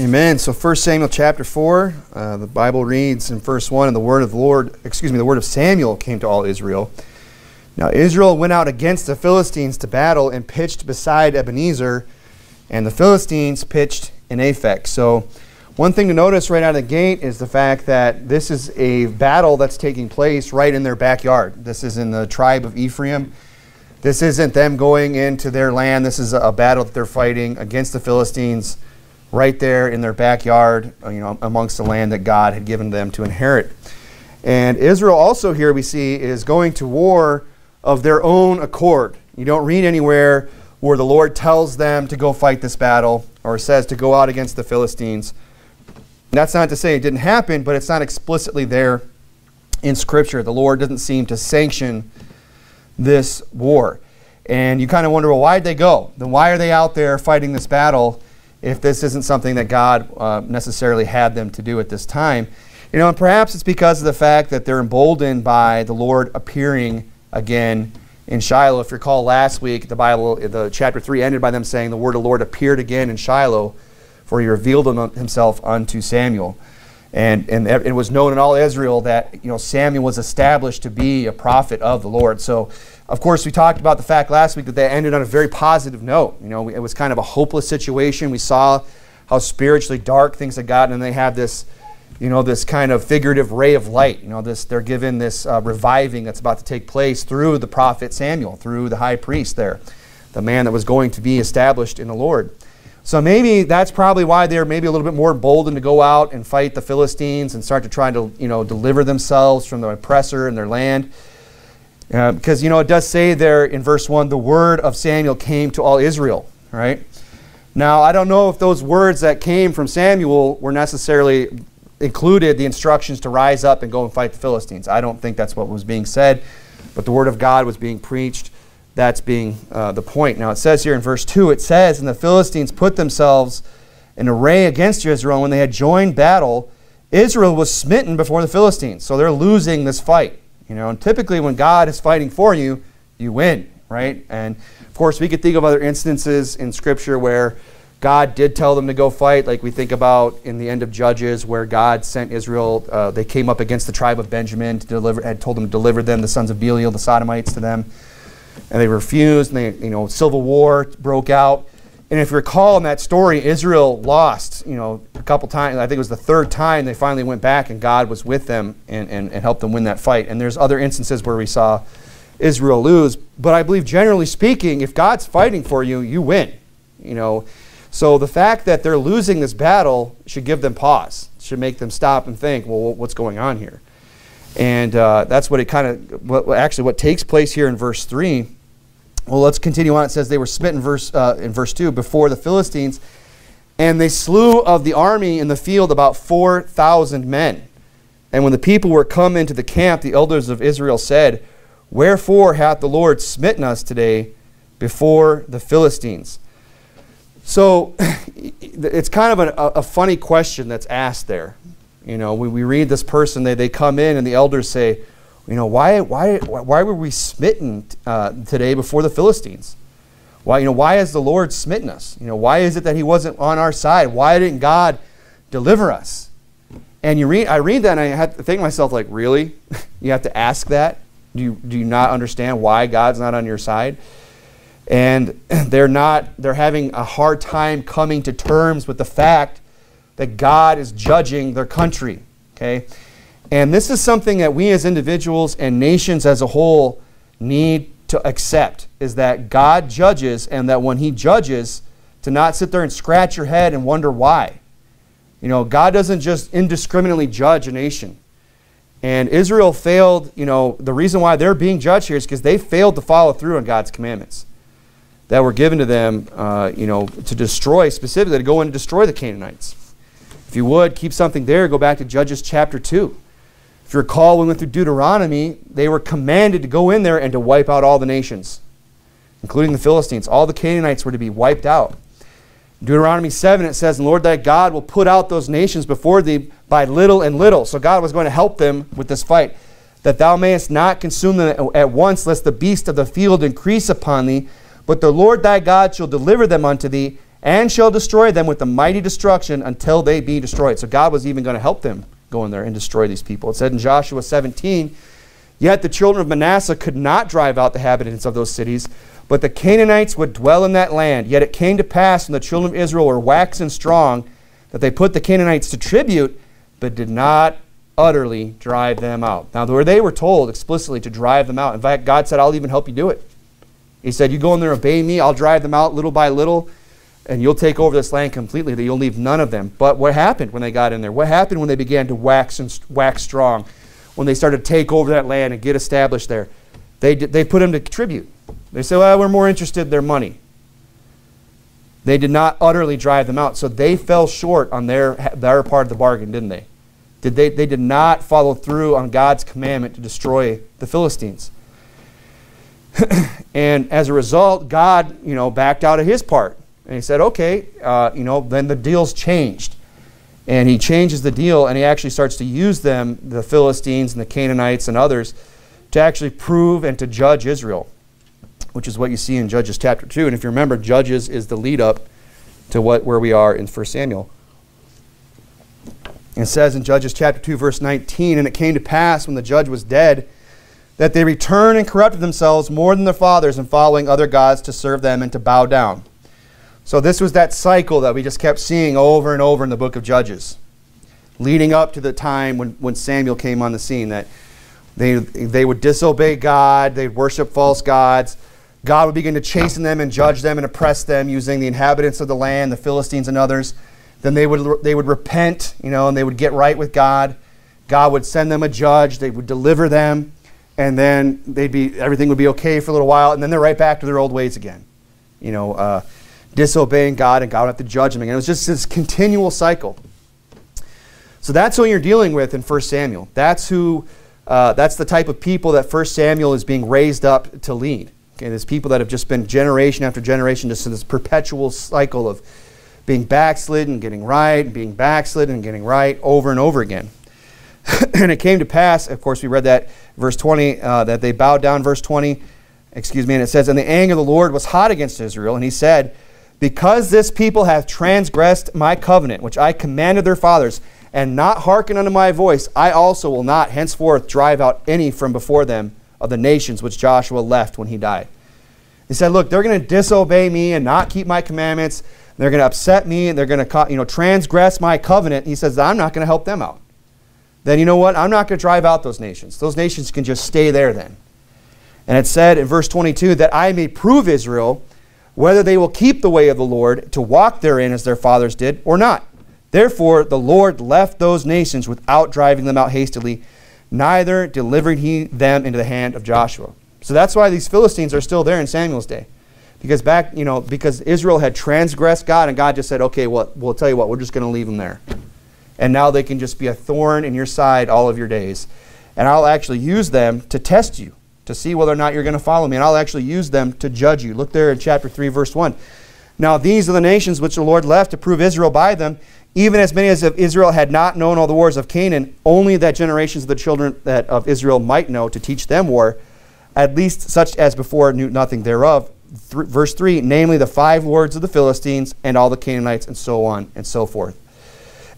Amen. So 1 Samuel chapter 4, uh, the Bible reads in verse 1, and the word of the Lord, excuse me, the word of Samuel came to all Israel. Now Israel went out against the Philistines to battle and pitched beside Ebenezer, and the Philistines pitched in Aphek. So one thing to notice right out of the gate is the fact that this is a battle that's taking place right in their backyard. This is in the tribe of Ephraim. This isn't them going into their land. This is a battle that they're fighting against the Philistines right there in their backyard, uh, you know, amongst the land that God had given them to inherit. And Israel also here we see is going to war of their own accord. You don't read anywhere where the Lord tells them to go fight this battle or says to go out against the Philistines. That's not to say it didn't happen, but it's not explicitly there in Scripture. The Lord doesn't seem to sanction this war. And you kind of wonder, well, why'd they go? Then why are they out there fighting this battle if this isn't something that God uh, necessarily had them to do at this time. You know, and perhaps it's because of the fact that they're emboldened by the Lord appearing again in Shiloh. If you recall last week, the Bible, the chapter 3 ended by them saying, The word of the Lord appeared again in Shiloh, for he revealed himself unto Samuel. And, and it was known in all Israel that you know, Samuel was established to be a prophet of the Lord. So of course, we talked about the fact last week that they ended on a very positive note. You know, it was kind of a hopeless situation. We saw how spiritually dark things had gotten, and they have this, you know, this kind of figurative ray of light. You know, this they're given this uh, reviving that's about to take place through the prophet Samuel, through the high priest there, the man that was going to be established in the Lord. So maybe that's probably why they're maybe a little bit more emboldened to go out and fight the Philistines and start to try to, you know, deliver themselves from the oppressor and their land. Uh, because, you know, it does say there in verse 1 the word of Samuel came to all Israel, right? Now, I don't know if those words that came from Samuel were necessarily included the instructions to rise up and go and fight the Philistines. I don't think that's what was being said, but the word of God was being preached. That's being uh, the point. Now, it says here in verse 2 it says, And the Philistines put themselves in array against Israel. When they had joined battle, Israel was smitten before the Philistines. So they're losing this fight. You know, and typically when God is fighting for you, you win, right? And of course, we could think of other instances in Scripture where God did tell them to go fight, like we think about in the end of Judges, where God sent Israel. Uh, they came up against the tribe of Benjamin to deliver, had told them to deliver them, the sons of Belial, the Sodomites, to them, and they refused. And they, you know, civil war broke out. And if you recall in that story, Israel lost, you know, a couple times. I think it was the third time they finally went back and God was with them and, and, and helped them win that fight. And there's other instances where we saw Israel lose. But I believe generally speaking, if God's fighting for you, you win. You know, so the fact that they're losing this battle should give them pause, should make them stop and think, well, what's going on here? And uh, that's what it kind of, actually, what takes place here in verse 3 well, let's continue on. It says they were smitten verse, uh, in verse 2 before the Philistines, and they slew of the army in the field about 4,000 men. And when the people were come into the camp, the elders of Israel said, Wherefore hath the Lord smitten us today before the Philistines? So it's kind of a, a funny question that's asked there. You know, we, we read this person, they, they come in, and the elders say, you know, why, why, why were we smitten uh, today before the Philistines? Why, you know, why has the Lord smitten us? You know, why is it that he wasn't on our side? Why didn't God deliver us? And you read, I read that and I had to think to myself, like, really? you have to ask that? Do you, do you not understand why God's not on your side? And they're not, they're having a hard time coming to terms with the fact that God is judging their country. Okay? And this is something that we as individuals and nations as a whole need to accept is that God judges and that when he judges to not sit there and scratch your head and wonder why. You know, God doesn't just indiscriminately judge a nation. And Israel failed, you know, the reason why they're being judged here is because they failed to follow through on God's commandments that were given to them, uh, you know, to destroy, specifically to go in and destroy the Canaanites. If you would, keep something there, go back to Judges chapter 2. You recall, when we went through Deuteronomy, they were commanded to go in there and to wipe out all the nations, including the Philistines. All the Canaanites were to be wiped out. Deuteronomy 7, it says, Lord thy God will put out those nations before thee by little and little. So God was going to help them with this fight. That thou mayest not consume them at once, lest the beast of the field increase upon thee. But the Lord thy God shall deliver them unto thee, and shall destroy them with a mighty destruction until they be destroyed. So God was even going to help them go in there and destroy these people. It said in Joshua 17, Yet the children of Manasseh could not drive out the inhabitants of those cities, but the Canaanites would dwell in that land. Yet it came to pass when the children of Israel were waxen strong that they put the Canaanites to tribute, but did not utterly drive them out. Now, where they were told explicitly to drive them out. In fact, God said, I'll even help you do it. He said, You go in there, and obey me, I'll drive them out little by little, and you'll take over this land completely, that you'll leave none of them. But what happened when they got in there? What happened when they began to wax and wax strong? When they started to take over that land and get established there? They, they put them to tribute. They said, Well, we're more interested in their money. They did not utterly drive them out. So they fell short on their, their part of the bargain, didn't they? Did they? They did not follow through on God's commandment to destroy the Philistines. and as a result, God, you know, backed out of his part. And he said, okay, uh, you know, then the deal's changed. And he changes the deal and he actually starts to use them, the Philistines and the Canaanites and others, to actually prove and to judge Israel which is what you see in Judges chapter 2. And if you remember, Judges is the lead up to what, where we are in 1 Samuel. It says in Judges chapter 2, verse 19, And it came to pass when the judge was dead that they returned and corrupted themselves more than their fathers in following other gods to serve them and to bow down. So this was that cycle that we just kept seeing over and over in the book of Judges, leading up to the time when, when Samuel came on the scene, that they, they would disobey God, they'd worship false gods, God would begin to chasten them and judge them and oppress them using the inhabitants of the land, the Philistines and others. Then they would, they would repent, you know, and they would get right with God. God would send them a judge. They would deliver them. And then they'd be, everything would be okay for a little while. And then they're right back to their old ways again. You know, uh, disobeying God and God would have to judge them again. It was just this continual cycle. So that's who you're dealing with in 1 Samuel. That's who, uh, that's the type of people that 1 Samuel is being raised up to lead. Okay, there's people that have just been generation after generation, just in this perpetual cycle of being backslid and getting right, being backslid and getting right over and over again. and it came to pass, of course, we read that verse 20, uh, that they bowed down, verse 20, excuse me, and it says, And the anger of the Lord was hot against Israel, and he said, Because this people hath transgressed my covenant, which I commanded their fathers, and not hearkened unto my voice, I also will not henceforth drive out any from before them of the nations which Joshua left when he died. He said, Look, they're going to disobey me and not keep my commandments. They're going to upset me and they're going to you know, transgress my covenant. He says, I'm not going to help them out. Then you know what? I'm not going to drive out those nations. Those nations can just stay there then. And it said in verse 22 that I may prove Israel whether they will keep the way of the Lord to walk therein as their fathers did or not. Therefore, the Lord left those nations without driving them out hastily neither delivered he them into the hand of Joshua. So that's why these Philistines are still there in Samuel's day. Because back, you know, because Israel had transgressed God and God just said, okay, well, we'll tell you what, we're just going to leave them there. And now they can just be a thorn in your side all of your days. And I'll actually use them to test you, to see whether or not you're going to follow me. And I'll actually use them to judge you. Look there in chapter 3, verse 1. Now these are the nations which the Lord left to prove Israel by them, even as many as of Israel had not known all the wars of Canaan, only that generations of the children that of Israel might know to teach them war, at least such as before knew nothing thereof. Th- verse 3 namely the five lords of the Philistines and all the Canaanites, and so on and so forth.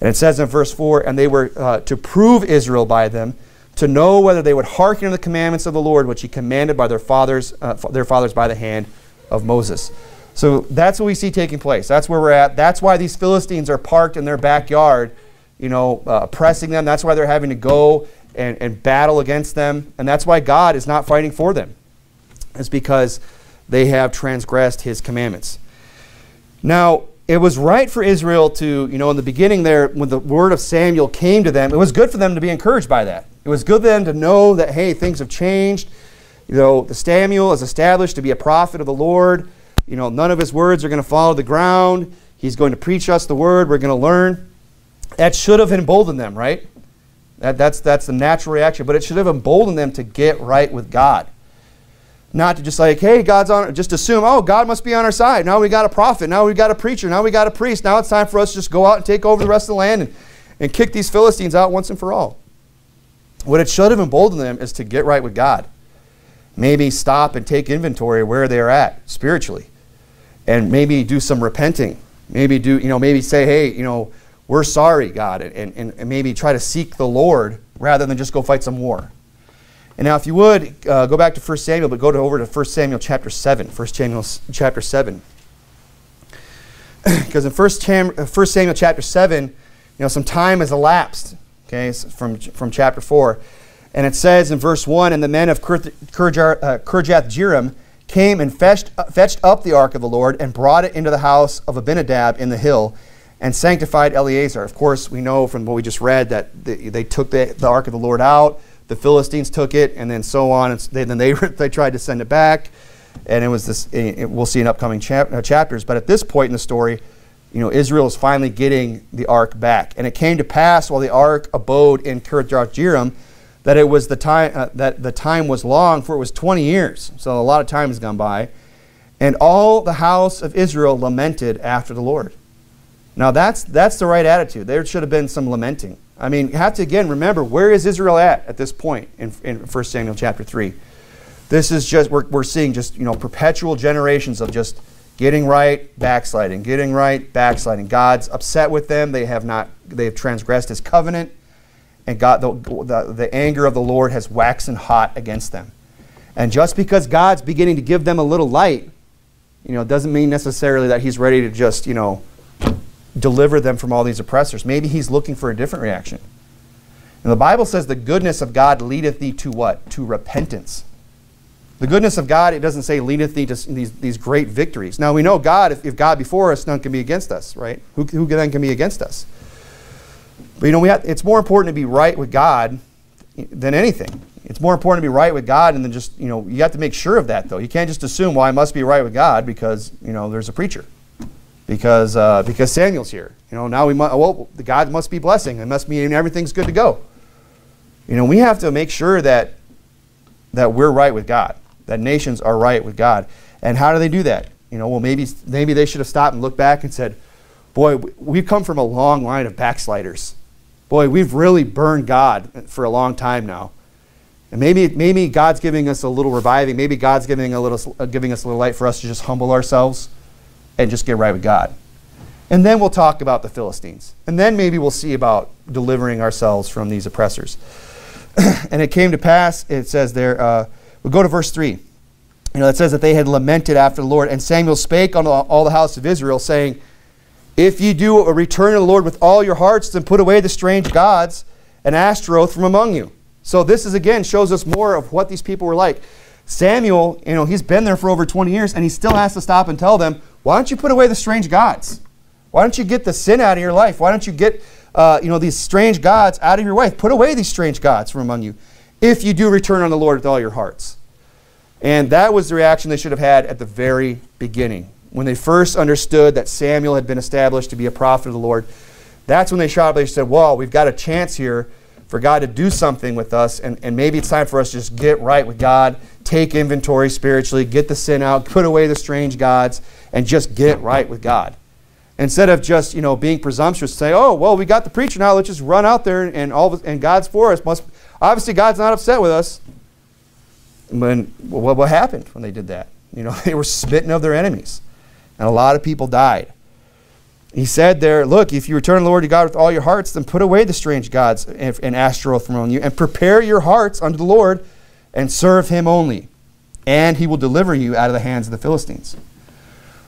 And it says in verse 4 and they were uh, to prove Israel by them, to know whether they would hearken to the commandments of the Lord, which he commanded by their fathers, uh, their fathers by the hand of Moses. So that's what we see taking place. That's where we're at. That's why these Philistines are parked in their backyard, you know, uh, oppressing them. That's why they're having to go and, and battle against them. And that's why God is not fighting for them. It's because they have transgressed his commandments. Now, it was right for Israel to, you know, in the beginning there, when the word of Samuel came to them, it was good for them to be encouraged by that. It was good then to know that, hey, things have changed. You know, the Samuel is established to be a prophet of the Lord you know, none of his words are going to fall to the ground. He's going to preach us the word. We're going to learn. That should have emboldened them, right? That, that's, that's the natural reaction. But it should have emboldened them to get right with God. Not to just like, hey, God's on, just assume, oh, God must be on our side. Now we got a prophet. Now we got a preacher. Now we got a priest. Now it's time for us to just go out and take over the rest of the land and, and kick these Philistines out once and for all. What it should have emboldened them is to get right with God. Maybe stop and take inventory where they're at spiritually and maybe do some repenting Maybe do you know? Maybe say, hey, you know, we're sorry, God, and, and, and maybe try to seek the Lord rather than just go fight some war. And now, if you would, uh, go back to 1 Samuel, but go to, over to 1 Samuel chapter 7. 1 Samuel chapter 7. Because in 1, Tam, 1 uh, Samuel chapter 7, you know, some time has elapsed, okay, from, from chapter 4. And it says in verse 1 And the men of uh, Kirjath Jearim came and fetched, uh, fetched up the ark of the Lord and brought it into the house of Abinadab in the hill and sanctified Eleazar. Of course, we know from what we just read that they, they took the, the ark of the Lord out, the Philistines took it, and then so on. And they, then they, they tried to send it back. And it was this, it, we'll see in upcoming chap, uh, chapters. But at this point in the story, you know, Israel is finally getting the ark back. And it came to pass while the ark abode in Kirjath Jearim that it was the time uh, that the time was long, for it was 20 years. So a lot of time has gone by. And all the house of Israel lamented after the Lord. Now that's that's the right attitude. There should have been some lamenting. I mean, you have to again remember where is Israel at at this point in, in 1 Samuel chapter 3. This is just we're, we're seeing just you know perpetual generations of just getting right, backsliding, getting right, backsliding. God's upset with them. They have not they have transgressed his covenant and God, the, the, the anger of the Lord has waxen hot against them. And just because God's beginning to give them a little light, you know, doesn't mean necessarily that He's ready to just, you know, deliver them from all these oppressors. Maybe He's looking for a different reaction. And the Bible says the goodness of God leadeth thee to what? To repentance. The goodness of God, it doesn't say leadeth thee to these, these great victories. Now we know God, if, if God before us, none can be against us, right? Who, who then can be against us? But you know, we have, it's more important to be right with God than anything. It's more important to be right with God and then just, you know, you have to make sure of that though. You can't just assume, well, I must be right with God because, you know, there's a preacher. Because, uh, because Samuel's here. You know, now we must, well, God must be blessing. It must mean everything's good to go. You know, we have to make sure that, that we're right with God, that nations are right with God. And how do they do that? You know, well, maybe, maybe they should have stopped and looked back and said, boy, we've come from a long line of backsliders boy, we've really burned God for a long time now. And maybe, maybe God's giving us a little reviving. Maybe God's giving, a little, uh, giving us a little light for us to just humble ourselves and just get right with God. And then we'll talk about the Philistines. And then maybe we'll see about delivering ourselves from these oppressors. and it came to pass, it says there, uh, we'll go to verse 3. You know, it says that they had lamented after the Lord. And Samuel spake unto all the house of Israel, saying, if ye do return to the Lord with all your hearts, then put away the strange gods and Ashtaroth from among you. So this is again shows us more of what these people were like. Samuel, you know, he's been there for over 20 years and he still has to stop and tell them, why don't you put away the strange gods? Why don't you get the sin out of your life? Why don't you get, uh, you know, these strange gods out of your life? Put away these strange gods from among you if you do return on the Lord with all your hearts. And that was the reaction they should have had at the very beginning when they first understood that Samuel had been established to be a prophet of the Lord, that's when they. They said, Well, we've got a chance here for God to do something with us, and, and maybe it's time for us to just get right with God, take inventory spiritually, get the sin out, put away the strange gods, and just get right with God. Instead of just, you know, being presumptuous, say, oh, well, we got the preacher now, let's just run out there and, all and God's for us. Must, obviously, God's not upset with us. When, well, what happened when they did that? You know, they were smitten of their enemies and a lot of people died. He said there, Look, if you return the Lord your God with all your hearts, then put away the strange gods and, and from among you, and prepare your hearts unto the Lord, and serve him only. And he will deliver you out of the hands of the Philistines.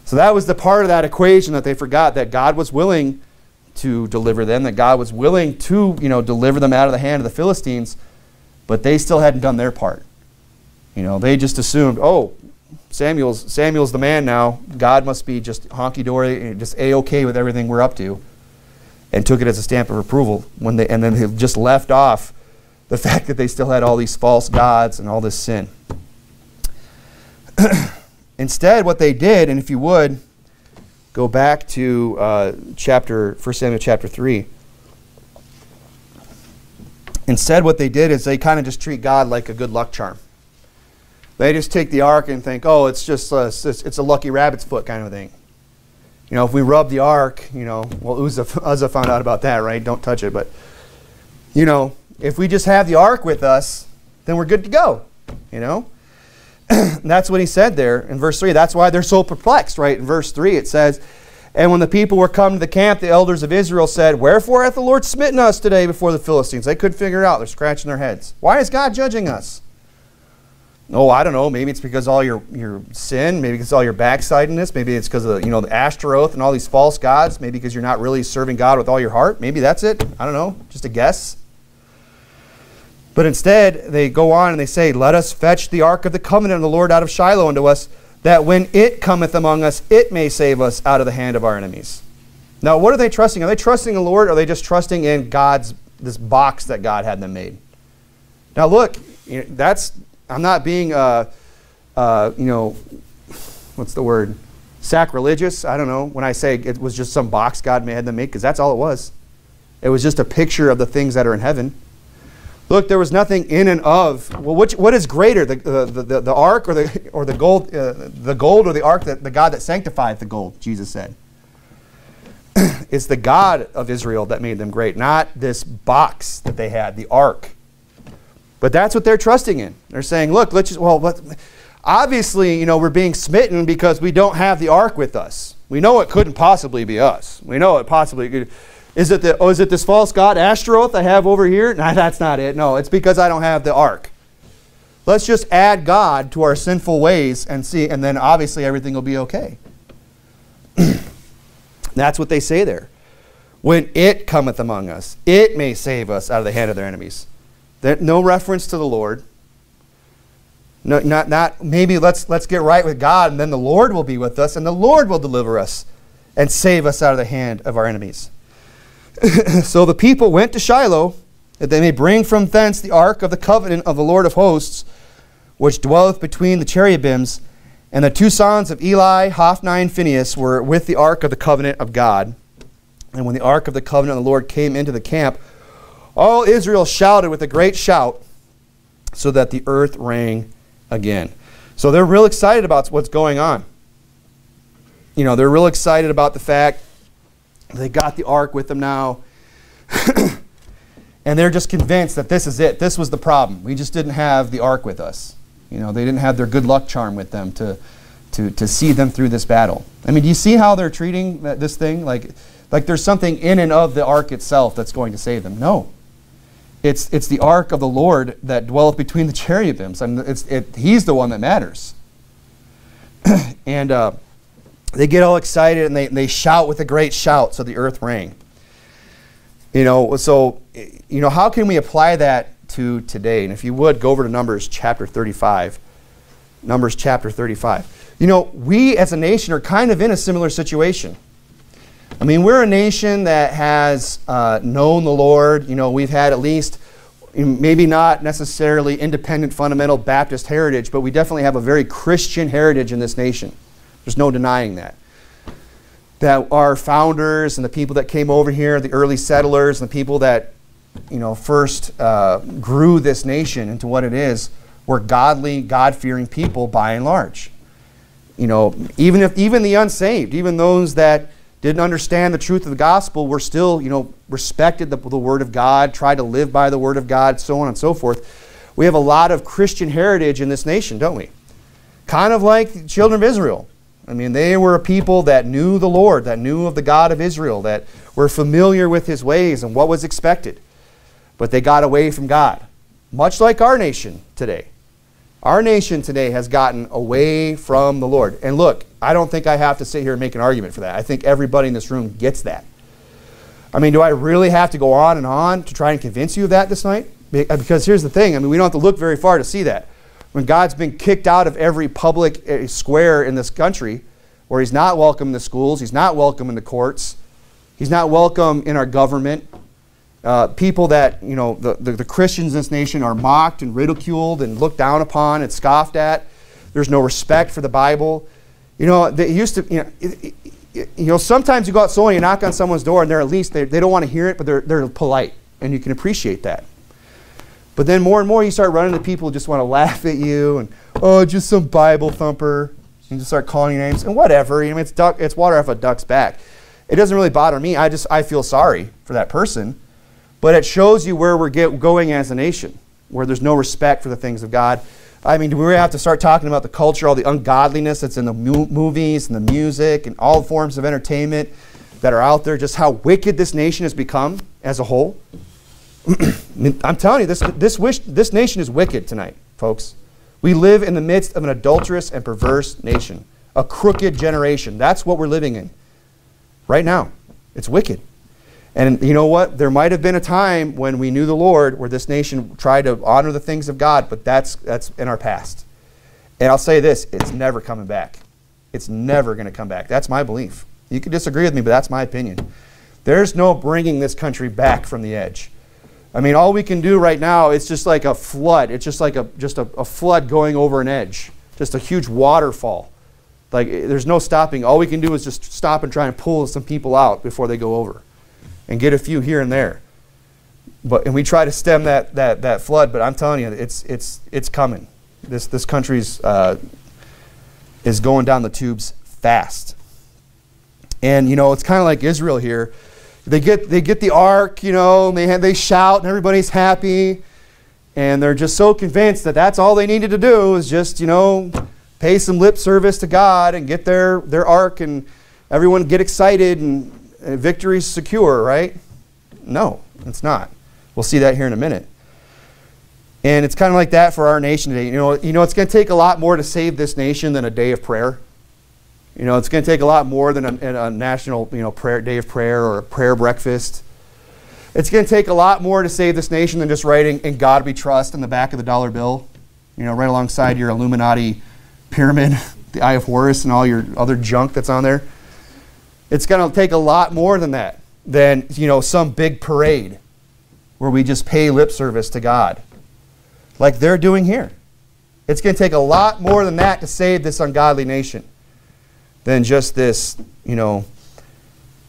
So that was the part of that equation that they forgot that God was willing to deliver them, that God was willing to, you know, deliver them out of the hand of the Philistines, but they still hadn't done their part. You know, they just assumed, oh, Samuel's Samuel's the man now. God must be just honky dory, eh, just a okay with everything we're up to, and took it as a stamp of approval. When they and then they just left off the fact that they still had all these false gods and all this sin. Instead, what they did, and if you would go back to uh, chapter 1 Samuel chapter 3. Instead, what they did is they kind of just treat God like a good luck charm. They just take the ark and think, oh, it's just a, it's a lucky rabbit's foot kind of thing. You know, if we rub the ark, you know, well, Uzzah, Uzzah found out about that, right? Don't touch it. But, you know, if we just have the ark with us, then we're good to go, you know? that's what he said there in verse 3. That's why they're so perplexed, right? In verse 3, it says, And when the people were come to the camp, the elders of Israel said, Wherefore hath the Lord smitten us today before the Philistines? They couldn't figure it out. They're scratching their heads. Why is God judging us? Oh, I don't know. Maybe it's because all your, your sin. Maybe it's all your backslidingness. Maybe it's because of the, you know the Ashtaroth and all these false gods. Maybe because you're not really serving God with all your heart. Maybe that's it. I don't know. Just a guess. But instead, they go on and they say, Let us fetch the ark of the covenant of the Lord out of Shiloh unto us, that when it cometh among us, it may save us out of the hand of our enemies. Now, what are they trusting? Are they trusting the Lord or are they just trusting in God's this box that God had them made? Now, look, that's I'm not being, uh, uh, you know, what's the word? Sacrilegious. I don't know when I say it was just some box God had them make, because that's all it was. It was just a picture of the things that are in heaven. Look, there was nothing in and of. Well, which, what is greater, the, the, the, the ark or the, or the gold, uh, the gold or the ark, that, the God that sanctified the gold, Jesus said. it's the God of Israel that made them great, not this box that they had, the ark. But that's what they're trusting in. They're saying, look, let's just, well, obviously, you know, we're being smitten because we don't have the ark with us. We know it couldn't possibly be us. We know it possibly could. Is it, the, oh, is it this false god Ashtaroth I have over here? No, that's not it. No, it's because I don't have the ark. Let's just add God to our sinful ways and see, and then obviously everything will be okay. that's what they say there. When it cometh among us, it may save us out of the hand of their enemies. There, no reference to the Lord. No, not, not maybe let's, let's get right with God and then the Lord will be with us and the Lord will deliver us and save us out of the hand of our enemies. so the people went to Shiloh that they may bring from thence the ark of the covenant of the Lord of hosts, which dwelleth between the cherubims. And the two sons of Eli, Hophni, and Phinehas were with the ark of the covenant of God. And when the ark of the covenant of the Lord came into the camp, all Israel shouted with a great shout, so that the earth rang again. So they're real excited about what's going on. You know, they're real excited about the fact they got the ark with them now. and they're just convinced that this is it. This was the problem. We just didn't have the ark with us. You know, they didn't have their good luck charm with them to, to, to see them through this battle. I mean, do you see how they're treating this thing? Like, like there's something in and of the ark itself that's going to save them. No. It's, it's the ark of the Lord that dwelleth between the cherubims. I mean, it's, it, he's the one that matters. and uh, they get all excited and they, they shout with a great shout, so the earth rang. You know, so, you know, how can we apply that to today? And if you would, go over to Numbers chapter 35. Numbers chapter 35. You know, we as a nation are kind of in a similar situation. I mean, we're a nation that has uh, known the Lord. You know, we've had at least, maybe not necessarily independent fundamental Baptist heritage, but we definitely have a very Christian heritage in this nation. There's no denying that. That our founders and the people that came over here, the early settlers, and the people that, you know, first uh, grew this nation into what it is, were godly, God-fearing people by and large. You know, even if even the unsaved, even those that didn't understand the truth of the gospel were still, you know, respected the, the Word of God, tried to live by the Word of God, so on and so forth. We have a lot of Christian heritage in this nation, don't we? Kind of like the children of Israel. I mean, they were a people that knew the Lord, that knew of the God of Israel, that were familiar with His ways and what was expected. But they got away from God, much like our nation today. Our nation today has gotten away from the Lord. And look, I don't think I have to sit here and make an argument for that. I think everybody in this room gets that. I mean, do I really have to go on and on to try and convince you of that this night? Uh, because here's the thing I mean, we don't have to look very far to see that. When God's been kicked out of every public uh, square in this country, where He's not welcome in the schools, He's not welcome in the courts, He's not welcome in our government, uh, people that, you know, the, the, the, Christians in this nation are mocked and ridiculed and looked down upon and scoffed at. There's no respect for the Bible. You know, they used to, you know, it, it, you know sometimes you go out sowing, you knock on someone's door, and they're at least, they, they don't want to hear it, but they're, they're polite, and you can appreciate that. But then more and more you start running into people who just want to laugh at you and, oh, just some Bible thumper. And just start calling your names and whatever. You know, it's, duck, it's water off a duck's back. It doesn't really bother me. I just, I feel sorry for that person but it shows you where we're get, going as a nation, where there's no respect for the things of God. I mean, do we have to start talking about the culture, all the ungodliness that's in the movies and the music and all forms of entertainment that are out there, just how wicked this nation has become as a whole? I'm telling you, this, this, wish, this nation is wicked tonight, folks. We live in the midst of an adulterous and perverse nation, a crooked generation. That's what we're living in right now. It's wicked. And you know what? There might have been a time when we knew the Lord where this nation tried to honor the things of God, but that's, that's in our past. And I'll say this it's never coming back. It's never going to come back. That's my belief. You can disagree with me, but that's my opinion. There's no bringing this country back from the edge. I mean, all we can do right now, it's just like a flood. It's just like a, just a, a flood going over an edge, just a huge waterfall. Like, there's no stopping. All we can do is just stop and try and pull some people out before they go over and get a few here and there. But, and we try to stem that, that, that flood, but I'm telling you, it's, it's, it's coming. This, this country's uh, is going down the tubes fast. And, you know, it's kind of like Israel here they get, they get the ark, you know, and they, they shout and everybody's happy. And they're just so convinced that that's all they needed to do is just, you know, pay some lip service to God and get their, their ark and everyone get excited and, and victory's secure, right? No, it's not. We'll see that here in a minute. And it's kind of like that for our nation today. You know, you know it's going to take a lot more to save this nation than a day of prayer. You know, it's going to take a lot more than a, a, national, you know, prayer, day of prayer or a prayer breakfast. It's going to take a lot more to save this nation than just writing "In God We Trust" in the back of the dollar bill. You know, right alongside your Illuminati pyramid, the Eye of Horus, and all your other junk that's on there. It's going to take a lot more than that. Than you know, some big parade where we just pay lip service to God, like they're doing here. It's going to take a lot more than that to save this ungodly nation than just this, you know,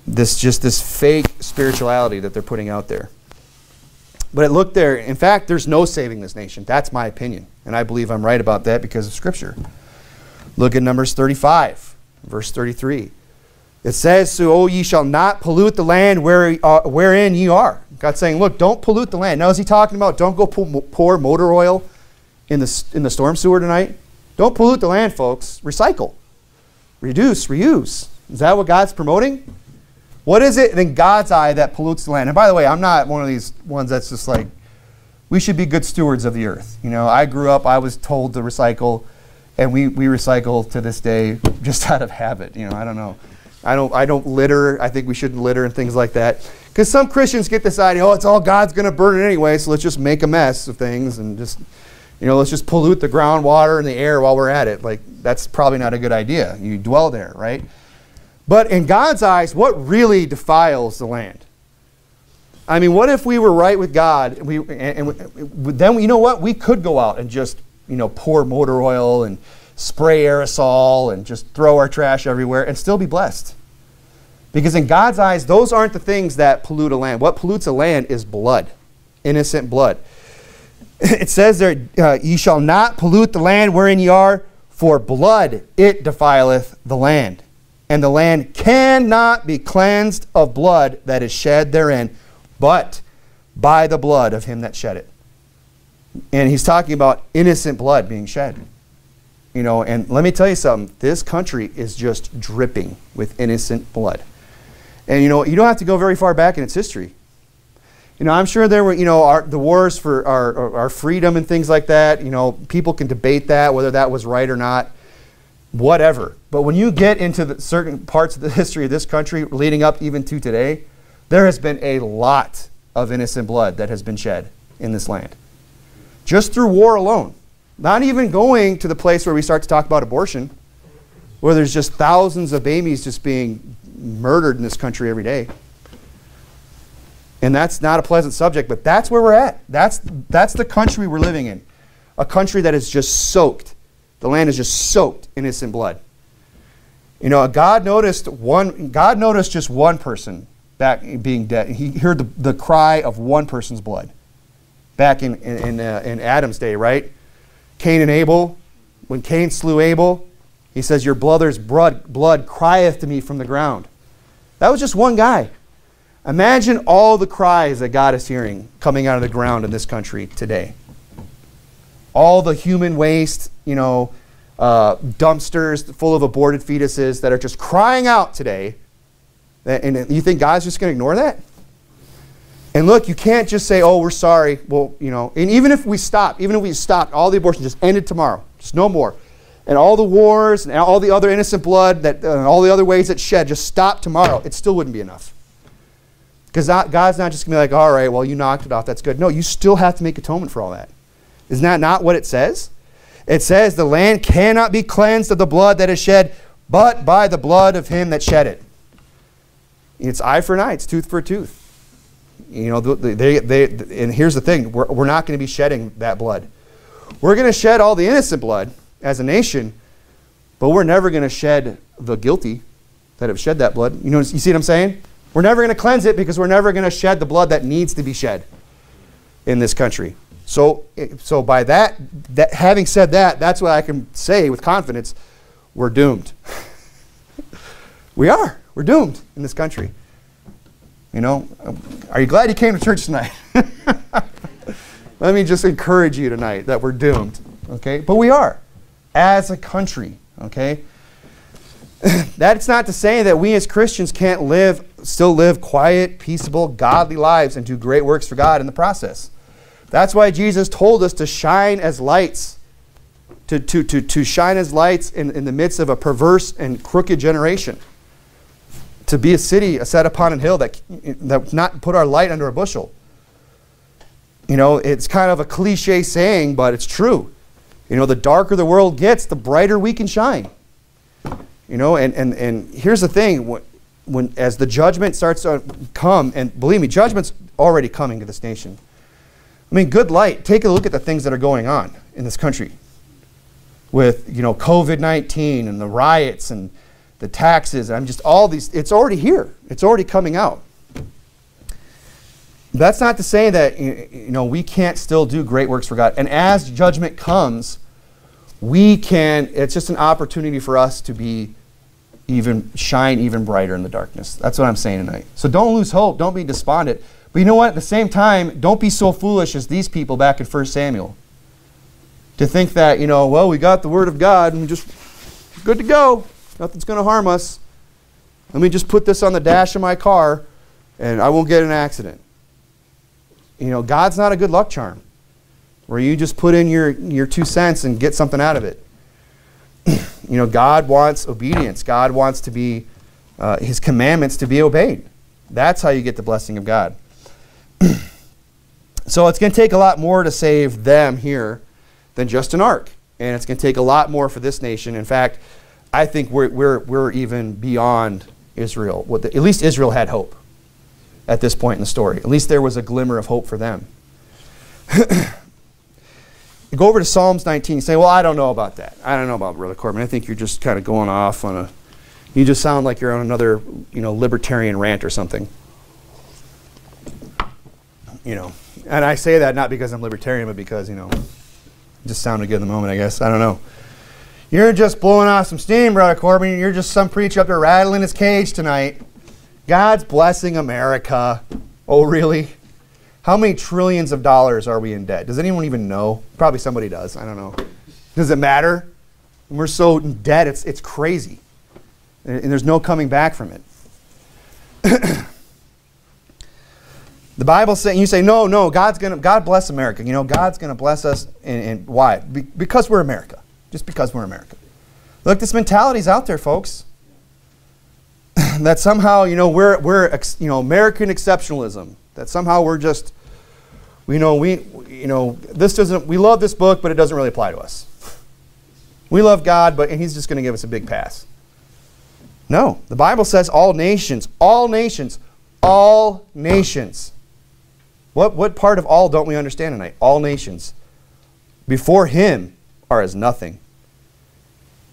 this just this fake spirituality that they're putting out there. But it looked there, in fact, there's no saving this nation. That's my opinion. And I believe I'm right about that because of Scripture. Look at Numbers 35, verse 33. It says, So, oh, ye shall not pollute the land where, uh, wherein ye are. God's saying, Look, don't pollute the land. Now, is he talking about don't go pour motor oil in the, in the storm sewer tonight? Don't pollute the land, folks. Recycle reduce, reuse. Is that what God's promoting? What is it in God's eye that pollutes the land? And by the way, I'm not one of these ones that's just like, we should be good stewards of the earth. You know, I grew up, I was told to recycle, and we, we recycle to this day just out of habit. You know, I don't know. I don't, I don't litter. I think we shouldn't litter and things like that. Because some Christians get this idea, oh, it's all God's going to burn it anyway, so let's just make a mess of things and just you know, let's just pollute the groundwater and the air while we're at it. Like, that's probably not a good idea. You dwell there, right? But in God's eyes, what really defiles the land? I mean, what if we were right with God and, we, and, and then, you know what? We could go out and just, you know, pour motor oil and spray aerosol and just throw our trash everywhere and still be blessed. Because in God's eyes, those aren't the things that pollute a land. What pollutes a land is blood, innocent blood. it says there, uh, Ye shall not pollute the land wherein ye are, for blood it defileth the land. And the land cannot be cleansed of blood that is shed therein, but by the blood of him that shed it. And he's talking about innocent blood being shed. You know, and let me tell you something this country is just dripping with innocent blood. And you know, you don't have to go very far back in its history. You know, I'm sure there were, you know, our, the wars for our, our freedom and things like that. You know, people can debate that, whether that was right or not, whatever. But when you get into certain parts of the history of this country leading up even to today, there has been a lot of innocent blood that has been shed in this land. Just through war alone. Not even going to the place where we start to talk about abortion, where there's just thousands of babies just being murdered in this country every day. And that's not a pleasant subject, but that's where we're at. That's, that's the country we're living in. A country that is just soaked. The land is just soaked in innocent blood. You know, God noticed one, God noticed just one person back being dead. He heard the, the cry of one person's blood back in, in, in, uh, in Adam's day, right? Cain and Abel. When Cain slew Abel, he says, Your brother's blood, blood crieth to me from the ground. That was just one guy. Imagine all the cries that God is hearing coming out of the ground in this country today. all the human waste, you know, uh, dumpsters full of aborted fetuses that are just crying out today. And you think God's just going to ignore that? And look, you can't just say, oh, we're sorry. Well, you know, and even if we stop, even if we stopped, all the abortion just ended tomorrow, just no more. And all the wars and all the other innocent blood, that uh, all the other ways that shed, just stop tomorrow, it still wouldn't be enough. Because God's not just going to be like, all right, well, you knocked it off, that's good. No, you still have to make atonement for all that. Isn't that not what it says? It says the land cannot be cleansed of the blood that is shed, but by the blood of him that shed it. It's eye for an eye, it's tooth for a tooth. You know, they, they, and here's the thing we're, we're not going to be shedding that blood. We're going to shed all the innocent blood as a nation, but we're never going to shed the guilty that have shed that blood. You know, you see what I'm saying? We're never going to cleanse it because we're never going to shed the blood that needs to be shed in this country. So, so by that, that, having said that, that's what I can say with confidence: we're doomed. we are. We're doomed in this country. You know, are you glad you came to church tonight? Let me just encourage you tonight that we're doomed. Okay, but we are, as a country. Okay. That's not to say that we as Christians can't live, still live quiet, peaceable, godly lives and do great works for God in the process. That's why Jesus told us to shine as lights, to, to, to, to shine as lights in, in the midst of a perverse and crooked generation. To be a city set upon a hill that, that not put our light under a bushel. You know, it's kind of a cliche saying, but it's true. You know, the darker the world gets, the brighter we can shine. You know, and, and, and here's the thing when, as the judgment starts to come, and believe me, judgment's already coming to this nation. I mean, good light. Take a look at the things that are going on in this country with, you know, COVID-19 and the riots and the taxes. I'm just all these, it's already here. It's already coming out. That's not to say that, you know, we can't still do great works for God. And as judgment comes, we can, it's just an opportunity for us to be even, shine even brighter in the darkness. That's what I'm saying tonight. So don't lose hope. Don't be despondent. But you know what? At the same time, don't be so foolish as these people back in 1 Samuel. To think that, you know, well, we got the word of God and we're just good to go. Nothing's going to harm us. Let me just put this on the dash of my car and I won't get an accident. You know, God's not a good luck charm where you just put in your, your two cents and get something out of it. You know, God wants obedience. God wants to be, uh, his commandments to be obeyed. That's how you get the blessing of God. so it's going to take a lot more to save them here than just an ark. And it's going to take a lot more for this nation. In fact, I think we're, we're, we're even beyond Israel. The, at least Israel had hope at this point in the story. At least there was a glimmer of hope for them. go over to Psalms 19 and say, Well, I don't know about that. I don't know about Brother Corbin. I think you're just kind of going off on a. You just sound like you're on another, you know, libertarian rant or something you know, and I say that not because I'm libertarian, but because, you know, just sounded good in the moment, I guess. I don't know. You're just blowing off some steam, Brother Corbin. You're just some preacher up there rattling his cage tonight. God's blessing America. Oh, really? How many trillions of dollars are we in debt? Does anyone even know? Probably somebody does. I don't know. Does it matter? We're so in debt, it's, it's crazy. And there's no coming back from it. The Bible saying you say no, no. God's gonna God bless America. You know God's gonna bless us, and, and why? Be, because we're America. Just because we're America. Look, this mentality's out there, folks. that somehow you know we're we're you know American exceptionalism. That somehow we're just you know we you know this doesn't we love this book, but it doesn't really apply to us. We love God, but He's just going to give us a big pass. No, the Bible says all nations, all nations, all nations what, what part of all don't we understand tonight? All nations before him are as nothing.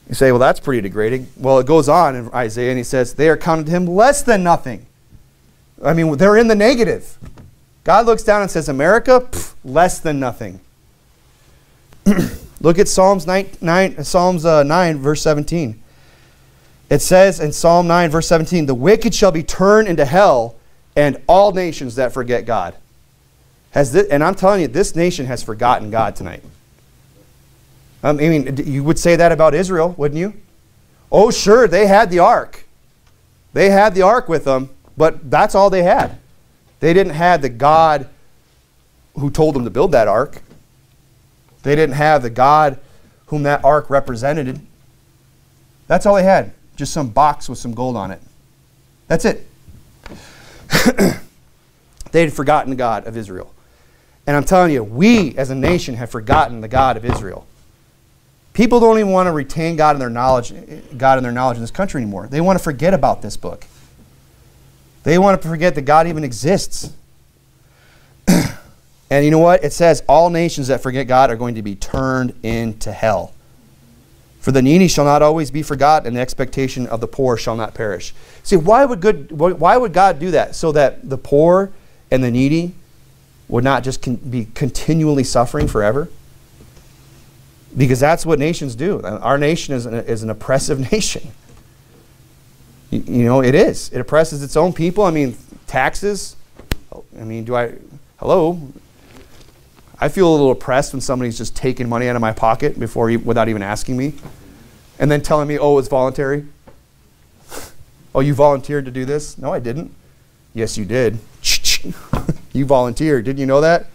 You say, well, that's pretty degrading. Well, it goes on in Isaiah and he says, they are counted to him less than nothing. I mean, they're in the negative. God looks down and says, America, pff, less than nothing. Look at Psalms 9, 9 Psalms uh, 9, verse 17. It says in Psalm 9, verse 17, the wicked shall be turned into hell, and all nations that forget God. Has this, and I'm telling you, this nation has forgotten God tonight. Um, I mean, you would say that about Israel, wouldn't you? Oh, sure, they had the ark. They had the ark with them, but that's all they had. They didn't have the God who told them to build that ark. They didn't have the God whom that ark represented. That's all they had. Just some box with some gold on it. That's it. they had forgotten the God of Israel. And I'm telling you, we as a nation have forgotten the God of Israel. People don't even want to retain God in their knowledge, God in their knowledge in this country anymore. They want to forget about this book. They want to forget that God even exists. and you know what? It says all nations that forget God are going to be turned into hell. For the needy shall not always be forgotten, and the expectation of the poor shall not perish. See, why would, good, why would God do that? So that the poor and the needy would not just con- be continually suffering forever? Because that's what nations do. Our nation is an, is an oppressive nation. You, know, it is. It oppresses its own people. I mean, taxes. I mean, do I, hello? I feel a little oppressed when somebody's just taking money out of my pocket before, without even asking me, and then telling me, "Oh, it's voluntary." oh, you volunteered to do this? No, I didn't. Yes, you did. you volunteered. Didn't you know that?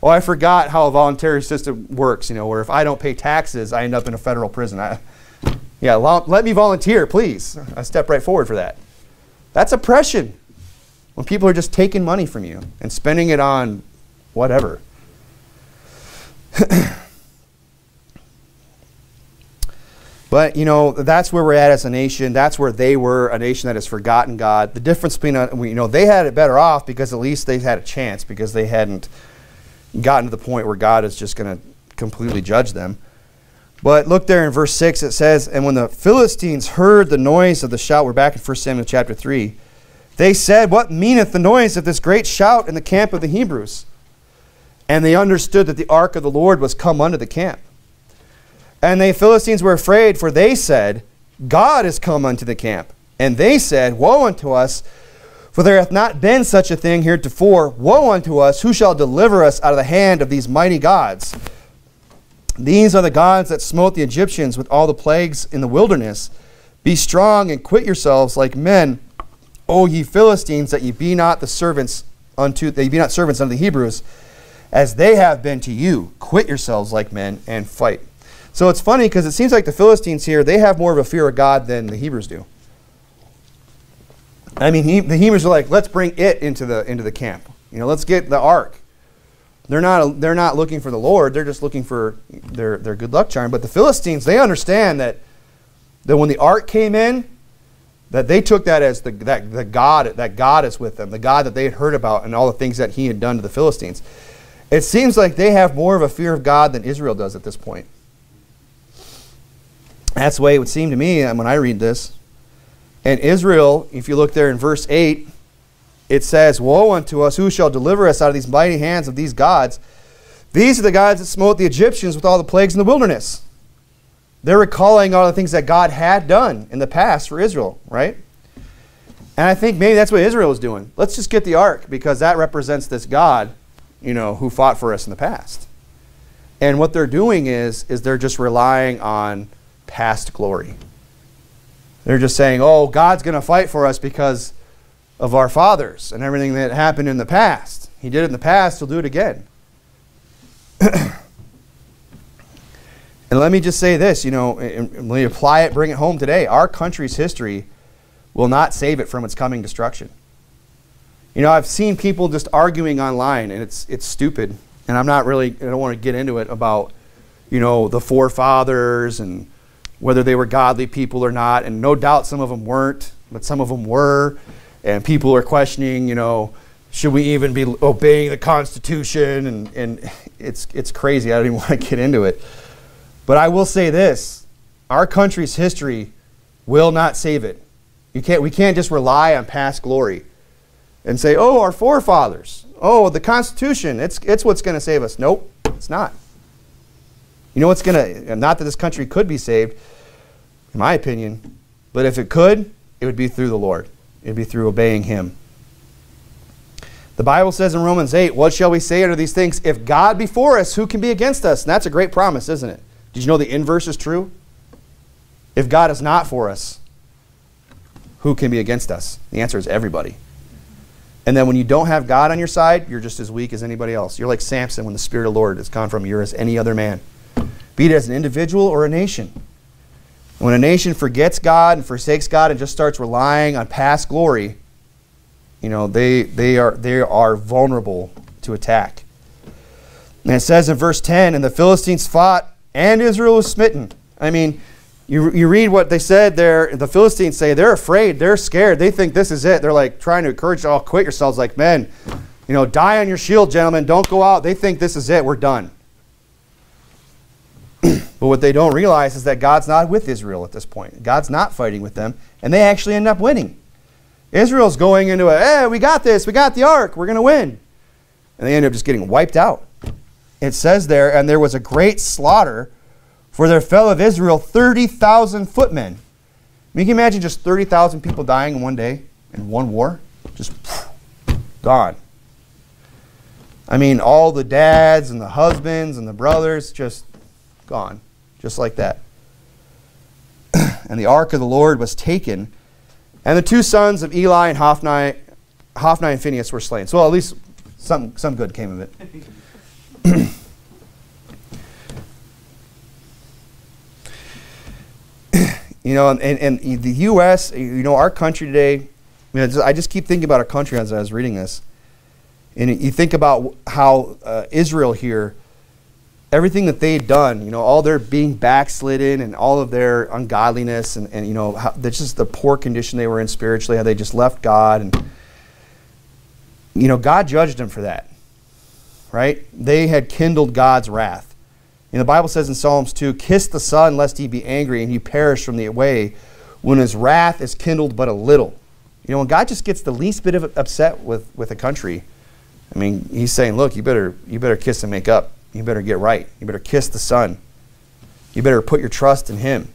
Oh, I forgot how a voluntary system works. You know, where if I don't pay taxes, I end up in a federal prison. I, yeah, let me volunteer, please. I step right forward for that. That's oppression. When people are just taking money from you and spending it on whatever. but, you know, that's where we're at as a nation. That's where they were, a nation that has forgotten God. The difference between, uh, you know, they had it better off because at least they had a chance because they hadn't gotten to the point where God is just going to completely judge them. But look there in verse 6, it says, And when the Philistines heard the noise of the shout, we're back in 1 Samuel chapter 3, they said, What meaneth the noise of this great shout in the camp of the Hebrews? And they understood that the ark of the Lord was come unto the camp. And the Philistines were afraid, for they said, God is come unto the camp. And they said, Woe unto us, for there hath not been such a thing heretofore. Woe unto us, who shall deliver us out of the hand of these mighty gods? These are the gods that smote the Egyptians with all the plagues in the wilderness. Be strong and quit yourselves like men, O ye Philistines, that ye be not the servants unto that ye be not servants unto the Hebrews, as they have been to you. Quit yourselves like men and fight. So it's funny because it seems like the Philistines here they have more of a fear of God than the Hebrews do. I mean, he, the Hebrews are like, let's bring it into the into the camp. You know, let's get the ark. They're not, they're not looking for the Lord, they're just looking for their, their good luck charm. But the Philistines, they understand that, that when the ark came in, that they took that as the, that, the God, that God is with them, the God that they had heard about and all the things that he had done to the Philistines. It seems like they have more of a fear of God than Israel does at this point. That's the way it would seem to me uh, when I read this. And Israel, if you look there in verse 8, it says, Woe unto us, who shall deliver us out of these mighty hands of these gods? These are the gods that smote the Egyptians with all the plagues in the wilderness. They're recalling all the things that God had done in the past for Israel, right? And I think maybe that's what Israel is doing. Let's just get the ark because that represents this God, you know, who fought for us in the past. And what they're doing is is they're just relying on past glory. They're just saying, "Oh, God's going to fight for us because of our fathers and everything that happened in the past. He did it in the past, he'll do it again. and let me just say this, you know, when we apply it, bring it home today. Our country's history will not save it from its coming destruction. You know, I've seen people just arguing online, and it's it's stupid. And I'm not really, I don't want to get into it about, you know, the forefathers and whether they were godly people or not. And no doubt some of them weren't, but some of them were and people are questioning, you know, should we even be obeying the Constitution? And, and it's, it's crazy. I don't even want to get into it. But I will say this our country's history will not save it. You can't, we can't just rely on past glory and say, oh, our forefathers, oh, the Constitution, it's, it's what's going to save us. Nope, it's not. You know what's going to, not that this country could be saved, in my opinion, but if it could, it would be through the Lord. It'd be through obeying Him. The Bible says in Romans 8, What shall we say unto these things? If God be for us, who can be against us? And that's a great promise, isn't it? Did you know the inverse is true? If God is not for us, who can be against us? The answer is everybody. And then when you don't have God on your side, you're just as weak as anybody else. You're like Samson when the Spirit of the Lord has gone from you. You're as any other man, be it as an individual or a nation. When a nation forgets God and forsakes God and just starts relying on past glory, you know, they, they, are, they are vulnerable to attack. And it says in verse 10 And the Philistines fought, and Israel was smitten. I mean, you, you read what they said there. The Philistines say they're afraid, they're scared, they think this is it. They're like trying to encourage, oh, quit yourselves. Like, men, you know, die on your shield, gentlemen. Don't go out. They think this is it. We're done. But what they don't realize is that God's not with Israel at this point. God's not fighting with them, and they actually end up winning. Israel's going into a, hey, we got this, we got the ark, we're going to win. And they end up just getting wiped out. It says there, and there was a great slaughter, for there fell of Israel 30,000 footmen. I mean, can you imagine just 30,000 people dying in one day in one war? Just gone. I mean, all the dads and the husbands and the brothers just gone, just like that. and the ark of the Lord was taken and the two sons of Eli and Hophni, Hophni and Phinehas were slain. So at least some, some good came of it. you know, and, and, the U.S., you know, our country today, I just keep thinking about our country as I was reading this. And you think about how uh, Israel here everything that they had done, you know, all their being backslidden and all of their ungodliness and, and you know, how, that's just the poor condition they were in spiritually, how they just left God. And, you know, God judged them for that, right? They had kindled God's wrath. And the Bible says in Psalms 2 Kiss the Son, lest he be angry and you perish from the way when his wrath is kindled but a little. You know, when God just gets the least bit of upset with, with a country, I mean, he's saying, look, you better, you better kiss and make up you better get right. You better kiss the Son. You better put your trust in Him.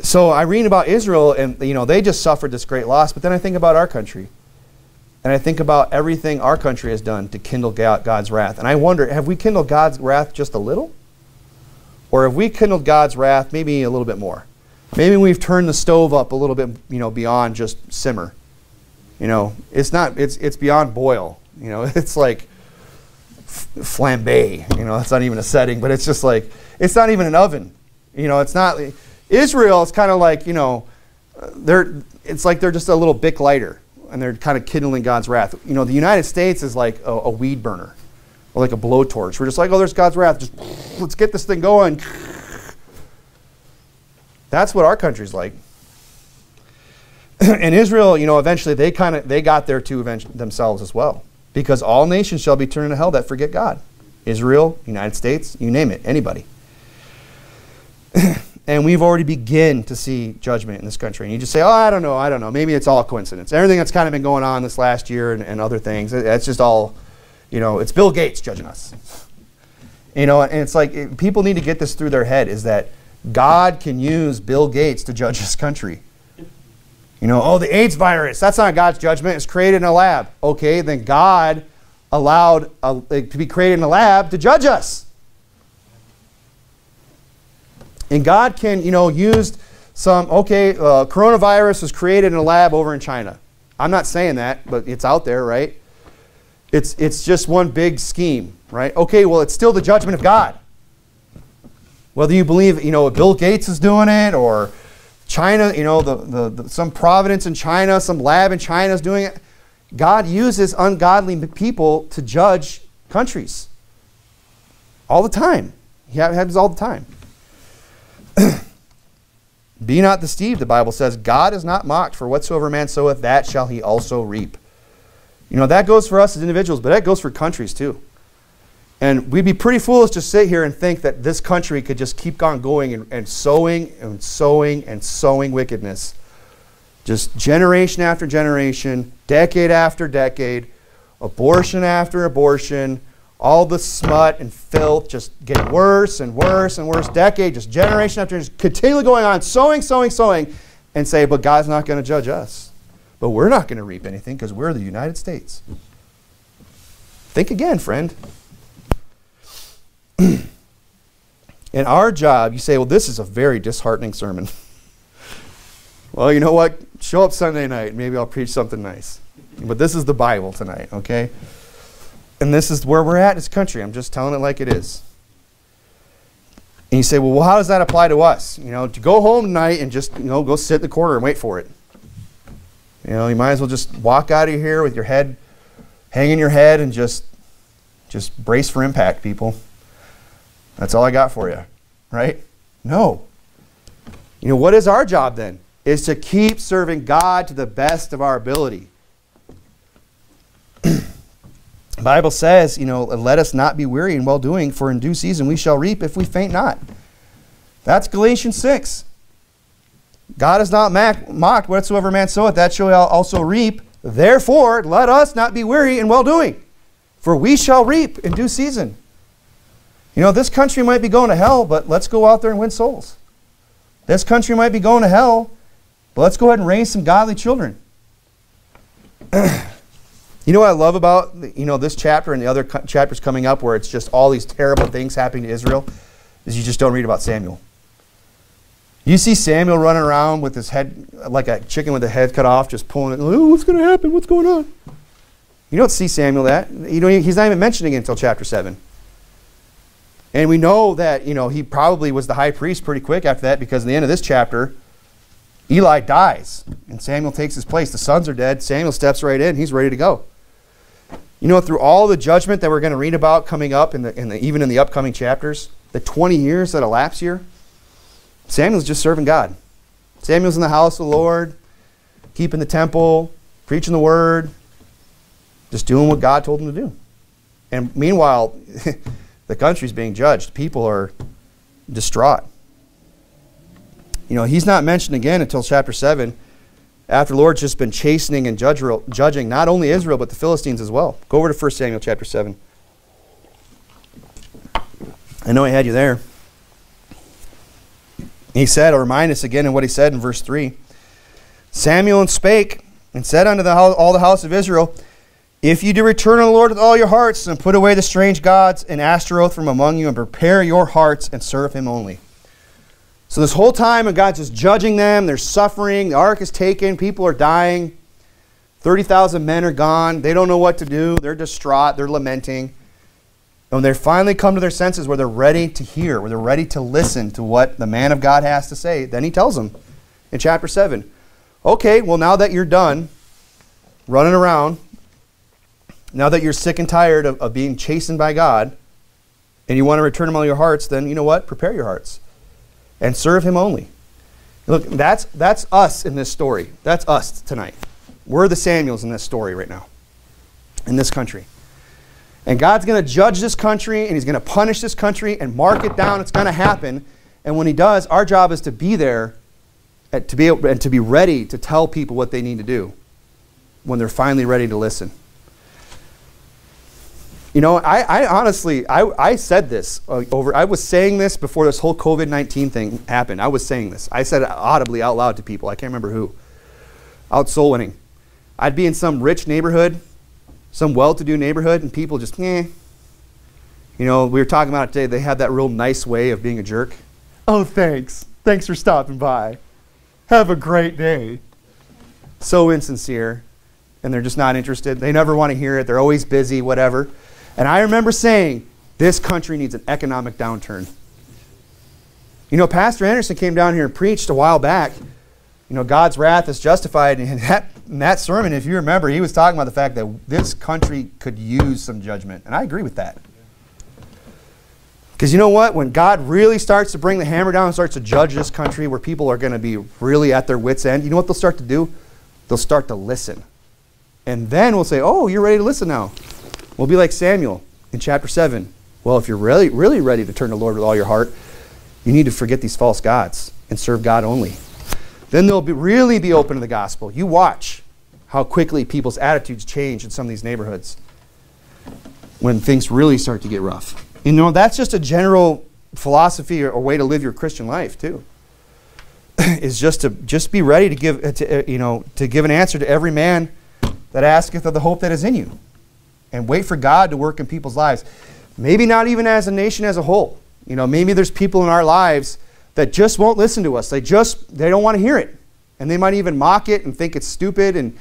So I read about Israel, and you know they just suffered this great loss. But then I think about our country, and I think about everything our country has done to kindle God's wrath. And I wonder, have we kindled God's wrath just a little, or have we kindled God's wrath maybe a little bit more? Maybe we've turned the stove up a little bit, you know, beyond just simmer. You know, it's not. It's it's beyond boil. You know, it's like flambe. You know, it's not even a setting, but it's just like it's not even an oven. You know, it's not. Israel is kind of like you know, they're it's like they're just a little bic lighter, and they're kind of kindling God's wrath. You know, the United States is like a, a weed burner, or like a blowtorch. We're just like, oh, there's God's wrath. Just let's get this thing going. That's what our country's like. and Israel, you know, eventually they kind of they got there too themselves as well because all nations shall be turned into hell that forget God. Israel, United States, you name it, anybody. and we've already begun to see judgment in this country. And you just say, oh, I don't know, I don't know. Maybe it's all coincidence. Everything that's kind of been going on this last year and, and other things, it's just all, you know, it's Bill Gates judging us. You know, and it's like it, people need to get this through their head is that God can use Bill Gates to judge his country. You know, oh, the AIDS virus, that's not God's judgment. It's created in a lab. Okay, then God allowed a, it to be created in a lab to judge us. And God can, you know, use some, okay, uh, coronavirus was created in a lab over in China. I'm not saying that, but it's out there, right? It's, it's just one big scheme, right? Okay, well, it's still the judgment of God. Whether you believe, you know, Bill Gates is doing it or China, you know, the, the, the, some providence in China, some lab in China is doing it. God uses ungodly people to judge countries all the time. He happens all the time. Be not deceived, the Bible says. God is not mocked, for whatsoever man soweth, that shall he also reap. You know, that goes for us as individuals, but that goes for countries too. And we'd be pretty foolish to sit here and think that this country could just keep on going and, and sowing and sowing and sowing wickedness. Just generation after generation, decade after decade, abortion after abortion, all the smut and filth just getting worse and worse and worse, decade, just generation after generation, continually going on, sowing, sowing, sowing, and say, but God's not going to judge us. But we're not going to reap anything because we're the United States. Think again, friend. And our job, you say, well, this is a very disheartening sermon. well, you know what? Show up Sunday night. Maybe I'll preach something nice. But this is the Bible tonight, okay? And this is where we're at this country. I'm just telling it like it is. And you say, well, well, how does that apply to us? You know, to go home tonight and just, you know, go sit in the corner and wait for it. You know, you might as well just walk out of here with your head hanging your head and just just brace for impact, people. That's all I got for you. Right? No. You know, what is our job then? Is to keep serving God to the best of our ability. the Bible says, you know, let us not be weary in well doing, for in due season we shall reap if we faint not. That's Galatians 6. God is not mocked. Whatsoever man soweth, that shall also reap. Therefore, let us not be weary in well doing, for we shall reap in due season. You know, this country might be going to hell, but let's go out there and win souls. This country might be going to hell, but let's go ahead and raise some godly children. you know what I love about you know this chapter and the other chapters coming up, where it's just all these terrible things happening to Israel, is you just don't read about Samuel. You see Samuel running around with his head like a chicken with the head cut off, just pulling it. Oh, what's going to happen? What's going on? You don't see Samuel that. You he's not even mentioning it until chapter 7. And we know that, you know, he probably was the high priest pretty quick after that because in the end of this chapter, Eli dies and Samuel takes his place. The sons are dead. Samuel steps right in. He's ready to go. You know, through all the judgment that we're going to read about coming up, in the, in the, even in the upcoming chapters, the 20 years that elapse here, Samuel's just serving God. Samuel's in the house of the Lord, keeping the temple, preaching the word, just doing what God told him to do. And meanwhile, the country's being judged. People are distraught. You know, he's not mentioned again until chapter 7, after the Lord's just been chastening and judge, judging not only Israel, but the Philistines as well. Go over to 1 Samuel chapter 7. I know I had you there. He said, or remind us again in what he said in verse 3 Samuel spake and said unto the all the house of Israel, If you do return to the Lord with all your hearts, and put away the strange gods and Ashtaroth from among you, and prepare your hearts and serve him only. So this whole time, and God's just judging them, they're suffering, the ark is taken, people are dying, 30,000 men are gone, they don't know what to do, they're distraught, they're lamenting. And when they finally come to their senses where they're ready to hear, where they're ready to listen to what the man of God has to say, then he tells them in chapter 7 okay, well, now that you're done running around, now that you're sick and tired of, of being chastened by God, and you want to return him all your hearts, then you know what? Prepare your hearts and serve him only. Look, that's, that's us in this story. That's us tonight. We're the Samuels in this story right now, in this country. And God's going to judge this country and He's going to punish this country and mark it down. It's going to happen. And when He does, our job is to be there and to be, able, and to be ready to tell people what they need to do when they're finally ready to listen. You know, I, I honestly, I, I said this uh, over, I was saying this before this whole COVID 19 thing happened. I was saying this. I said it audibly out loud to people. I can't remember who. Out soul winning. I'd be in some rich neighborhood some well-to-do neighborhood and people just, eh. You know, we were talking about it today. They have that real nice way of being a jerk. Oh, thanks. Thanks for stopping by. Have a great day. So insincere. And they're just not interested. They never want to hear it. They're always busy, whatever. And I remember saying, this country needs an economic downturn. You know, Pastor Anderson came down here and preached a while back. You know, God's wrath is justified. And that in that sermon, if you remember, he was talking about the fact that this country could use some judgment. And I agree with that. Because you know what? When God really starts to bring the hammer down and starts to judge this country where people are going to be really at their wits' end, you know what they'll start to do? They'll start to listen. And then we'll say, oh, you're ready to listen now. We'll be like Samuel in chapter 7. Well, if you're really, really ready to turn to the Lord with all your heart, you need to forget these false gods and serve God only. Then they'll be, really be open to the gospel. You watch how quickly people's attitudes change in some of these neighborhoods when things really start to get rough. You know, that's just a general philosophy or, or way to live your Christian life too. is just to just be ready to give uh, to, uh, you know to give an answer to every man that asketh of the hope that is in you, and wait for God to work in people's lives. Maybe not even as a nation as a whole, You know, maybe there's people in our lives that just won't listen to us. They just they don't want to hear it. And they might even mock it and think it's stupid and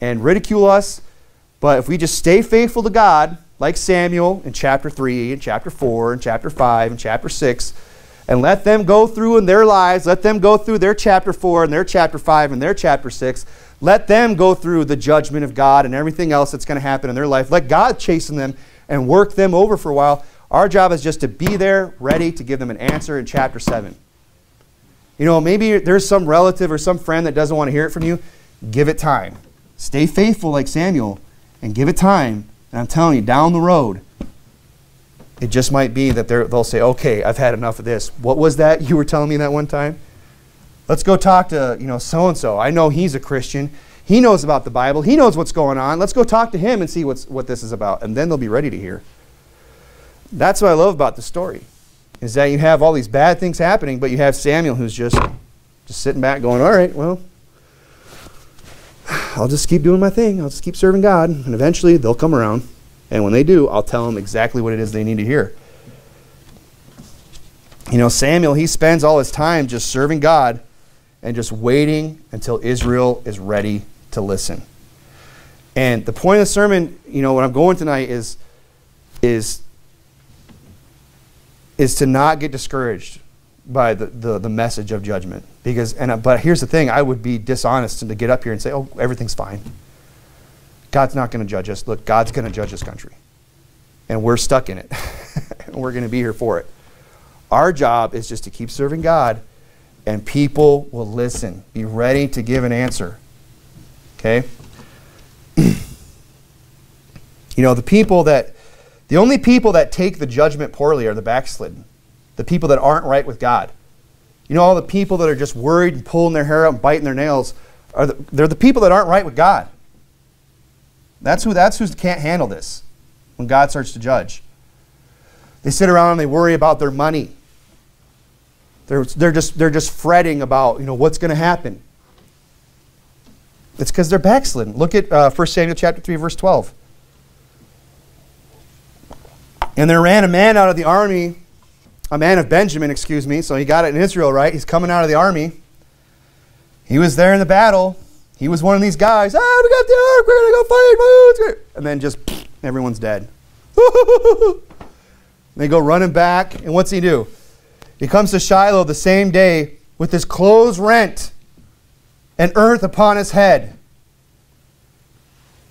and ridicule us. But if we just stay faithful to God, like Samuel in chapter 3 and chapter 4 and chapter 5 and chapter 6, and let them go through in their lives, let them go through their chapter 4 and their chapter 5 and their chapter 6, let them go through the judgment of God and everything else that's going to happen in their life. Let God chasten them and work them over for a while. Our job is just to be there, ready to give them an answer in chapter 7. You know, maybe there's some relative or some friend that doesn't want to hear it from you. Give it time. Stay faithful like Samuel and give it time. And I'm telling you, down the road, it just might be that they'll say, okay, I've had enough of this. What was that you were telling me that one time? Let's go talk to, you know, so and so. I know he's a Christian. He knows about the Bible. He knows what's going on. Let's go talk to him and see what's, what this is about. And then they'll be ready to hear. That's what I love about the story is that you have all these bad things happening, but you have Samuel who's just just sitting back going, all right, well, I'll just keep doing my thing. I'll just keep serving God, and eventually they'll come around. And when they do, I'll tell them exactly what it is they need to hear. You know, Samuel, he spends all his time just serving God and just waiting until Israel is ready to listen. And the point of the sermon, you know, what I'm going tonight is, is is to not get discouraged by the, the, the message of judgment. Because, and, uh, but here's the thing I would be dishonest to get up here and say, oh, everything's fine. God's not going to judge us. Look, God's going to judge this country. And we're stuck in it. and we're going to be here for it. Our job is just to keep serving God, and people will listen. Be ready to give an answer. Okay? you know, the people that the only people that take the judgment poorly are the backslidden, the people that aren't right with God. You know, all the people that are just worried and pulling their hair out and biting their nails, are the, they're the people that aren't right with God. That's who, that's who can't handle this when God starts to judge. They sit around and they worry about their money. They're, they're, just, they're just fretting about, you know, what's going to happen. It's because they're backslidden. Look at uh, 1 Samuel chapter 3, verse 12. And there ran a man out of the army, a man of Benjamin, excuse me. So he got it in Israel, right? He's coming out of the army. He was there in the battle. He was one of these guys. Ah, we got the ark. We're gonna go fight. And then just everyone's dead. they go running back, and what's he do? He comes to Shiloh the same day with his clothes rent and earth upon his head.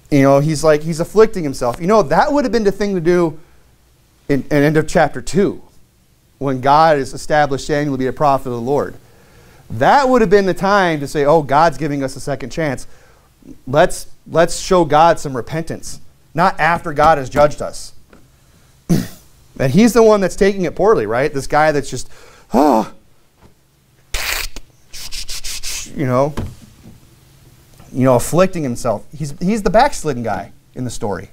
You know, he's like he's afflicting himself. You know, that would have been the thing to do in, in end of chapter 2 when God has established Samuel to be a prophet of the Lord. That would have been the time to say, oh, God's giving us a second chance. Let's, let's show God some repentance, not after God has judged us. and he's the one that's taking it poorly, right? This guy that's just, oh, you know, you know, afflicting himself. He's, he's the backslidden guy in the story.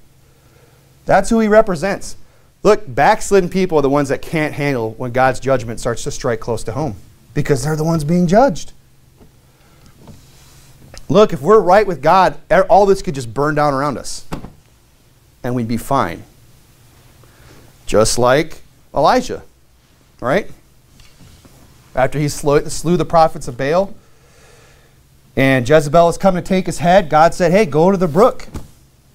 That's who he represents. Look, backslidden people are the ones that can't handle when God's judgment starts to strike close to home because they're the ones being judged. Look, if we're right with God, all this could just burn down around us and we'd be fine. Just like Elijah, right? After he slew the prophets of Baal and Jezebel is coming to take his head, God said, Hey, go to the brook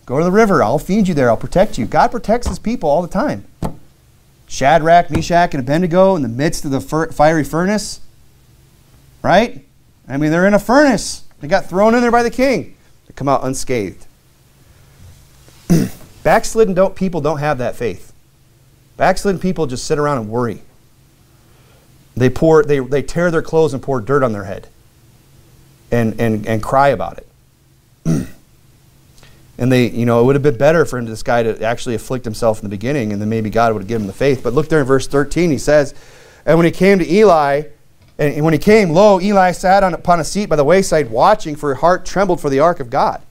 Go to the river. I'll feed you there. I'll protect you. God protects his people all the time. Shadrach, Meshach, and Abednego in the midst of the fiery furnace. Right? I mean, they're in a furnace. They got thrown in there by the king. They come out unscathed. Backslidden don't, people don't have that faith. Backslidden people just sit around and worry. They pour, they, they tear their clothes and pour dirt on their head and, and, and cry about it. And they, you know, it would have been better for him, this guy, to actually afflict himself in the beginning, and then maybe God would have given him the faith. But look there in verse 13, he says, And when he came to Eli, and when he came, lo, Eli sat on, upon a seat by the wayside, watching, for his heart trembled for the ark of God.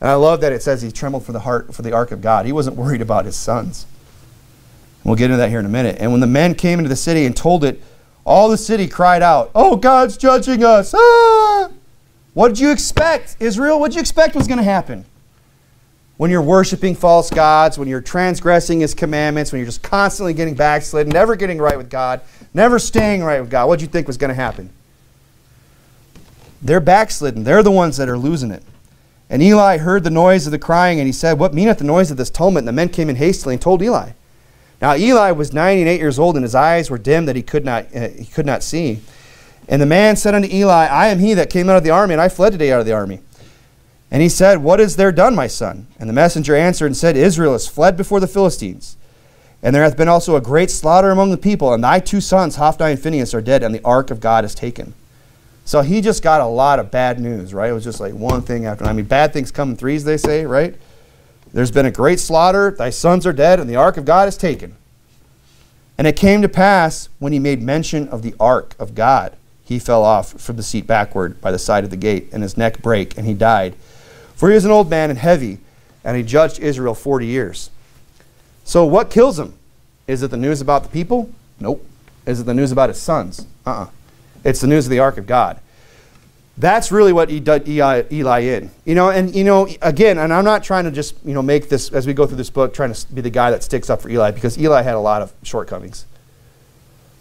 And I love that it says he trembled for the heart for the ark of God. He wasn't worried about his sons. We'll get into that here in a minute. And when the men came into the city and told it, all the city cried out, Oh, God's judging us. Ah! What did you expect, Israel? What did you expect was going to happen? when you're worshiping false gods, when you're transgressing his commandments, when you're just constantly getting backslid, never getting right with God, never staying right with God, what do you think was going to happen? They're backslidden. They're the ones that are losing it. And Eli heard the noise of the crying, and he said, What meaneth the noise of this tumult? And the men came in hastily and told Eli. Now Eli was ninety and eight years old, and his eyes were dim that he could not, uh, he could not see. And the man said unto Eli, I am he that came out of the army, and I fled today out of the army. And he said, What is there done, my son? And the messenger answered and said, Israel has fled before the Philistines. And there hath been also a great slaughter among the people, and thy two sons, Hophni and Phinehas, are dead, and the ark of God is taken. So he just got a lot of bad news, right? It was just like one thing after. Another. I mean, bad things come in threes, they say, right? There's been a great slaughter, thy sons are dead, and the ark of God is taken. And it came to pass when he made mention of the ark of God, he fell off from the seat backward by the side of the gate, and his neck brake, and he died. For he was an old man and heavy, and he judged Israel 40 years. So what kills him? Is it the news about the people? Nope. Is it the news about his sons? Uh-uh. It's the news of the ark of God. That's really what he did Eli, Eli in. You know, and you know, again, and I'm not trying to just, you know, make this as we go through this book, trying to be the guy that sticks up for Eli, because Eli had a lot of shortcomings.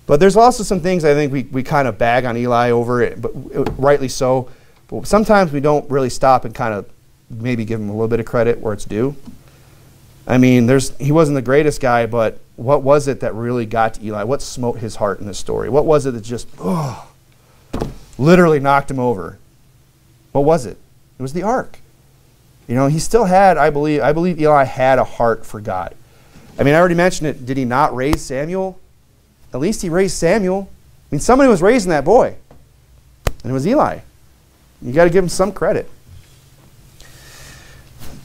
But there's also some things I think we, we kind of bag on Eli over it, but uh, rightly so. But sometimes we don't really stop and kind of maybe give him a little bit of credit where it's due. I mean, there's he wasn't the greatest guy, but what was it that really got to Eli? What smote his heart in this story? What was it that just oh, literally knocked him over? What was it? It was the ark. You know, he still had, I believe, I believe Eli had a heart for God. I mean, I already mentioned it. Did he not raise Samuel? At least he raised Samuel. I mean, somebody was raising that boy, and it was Eli. You got to give him some credit.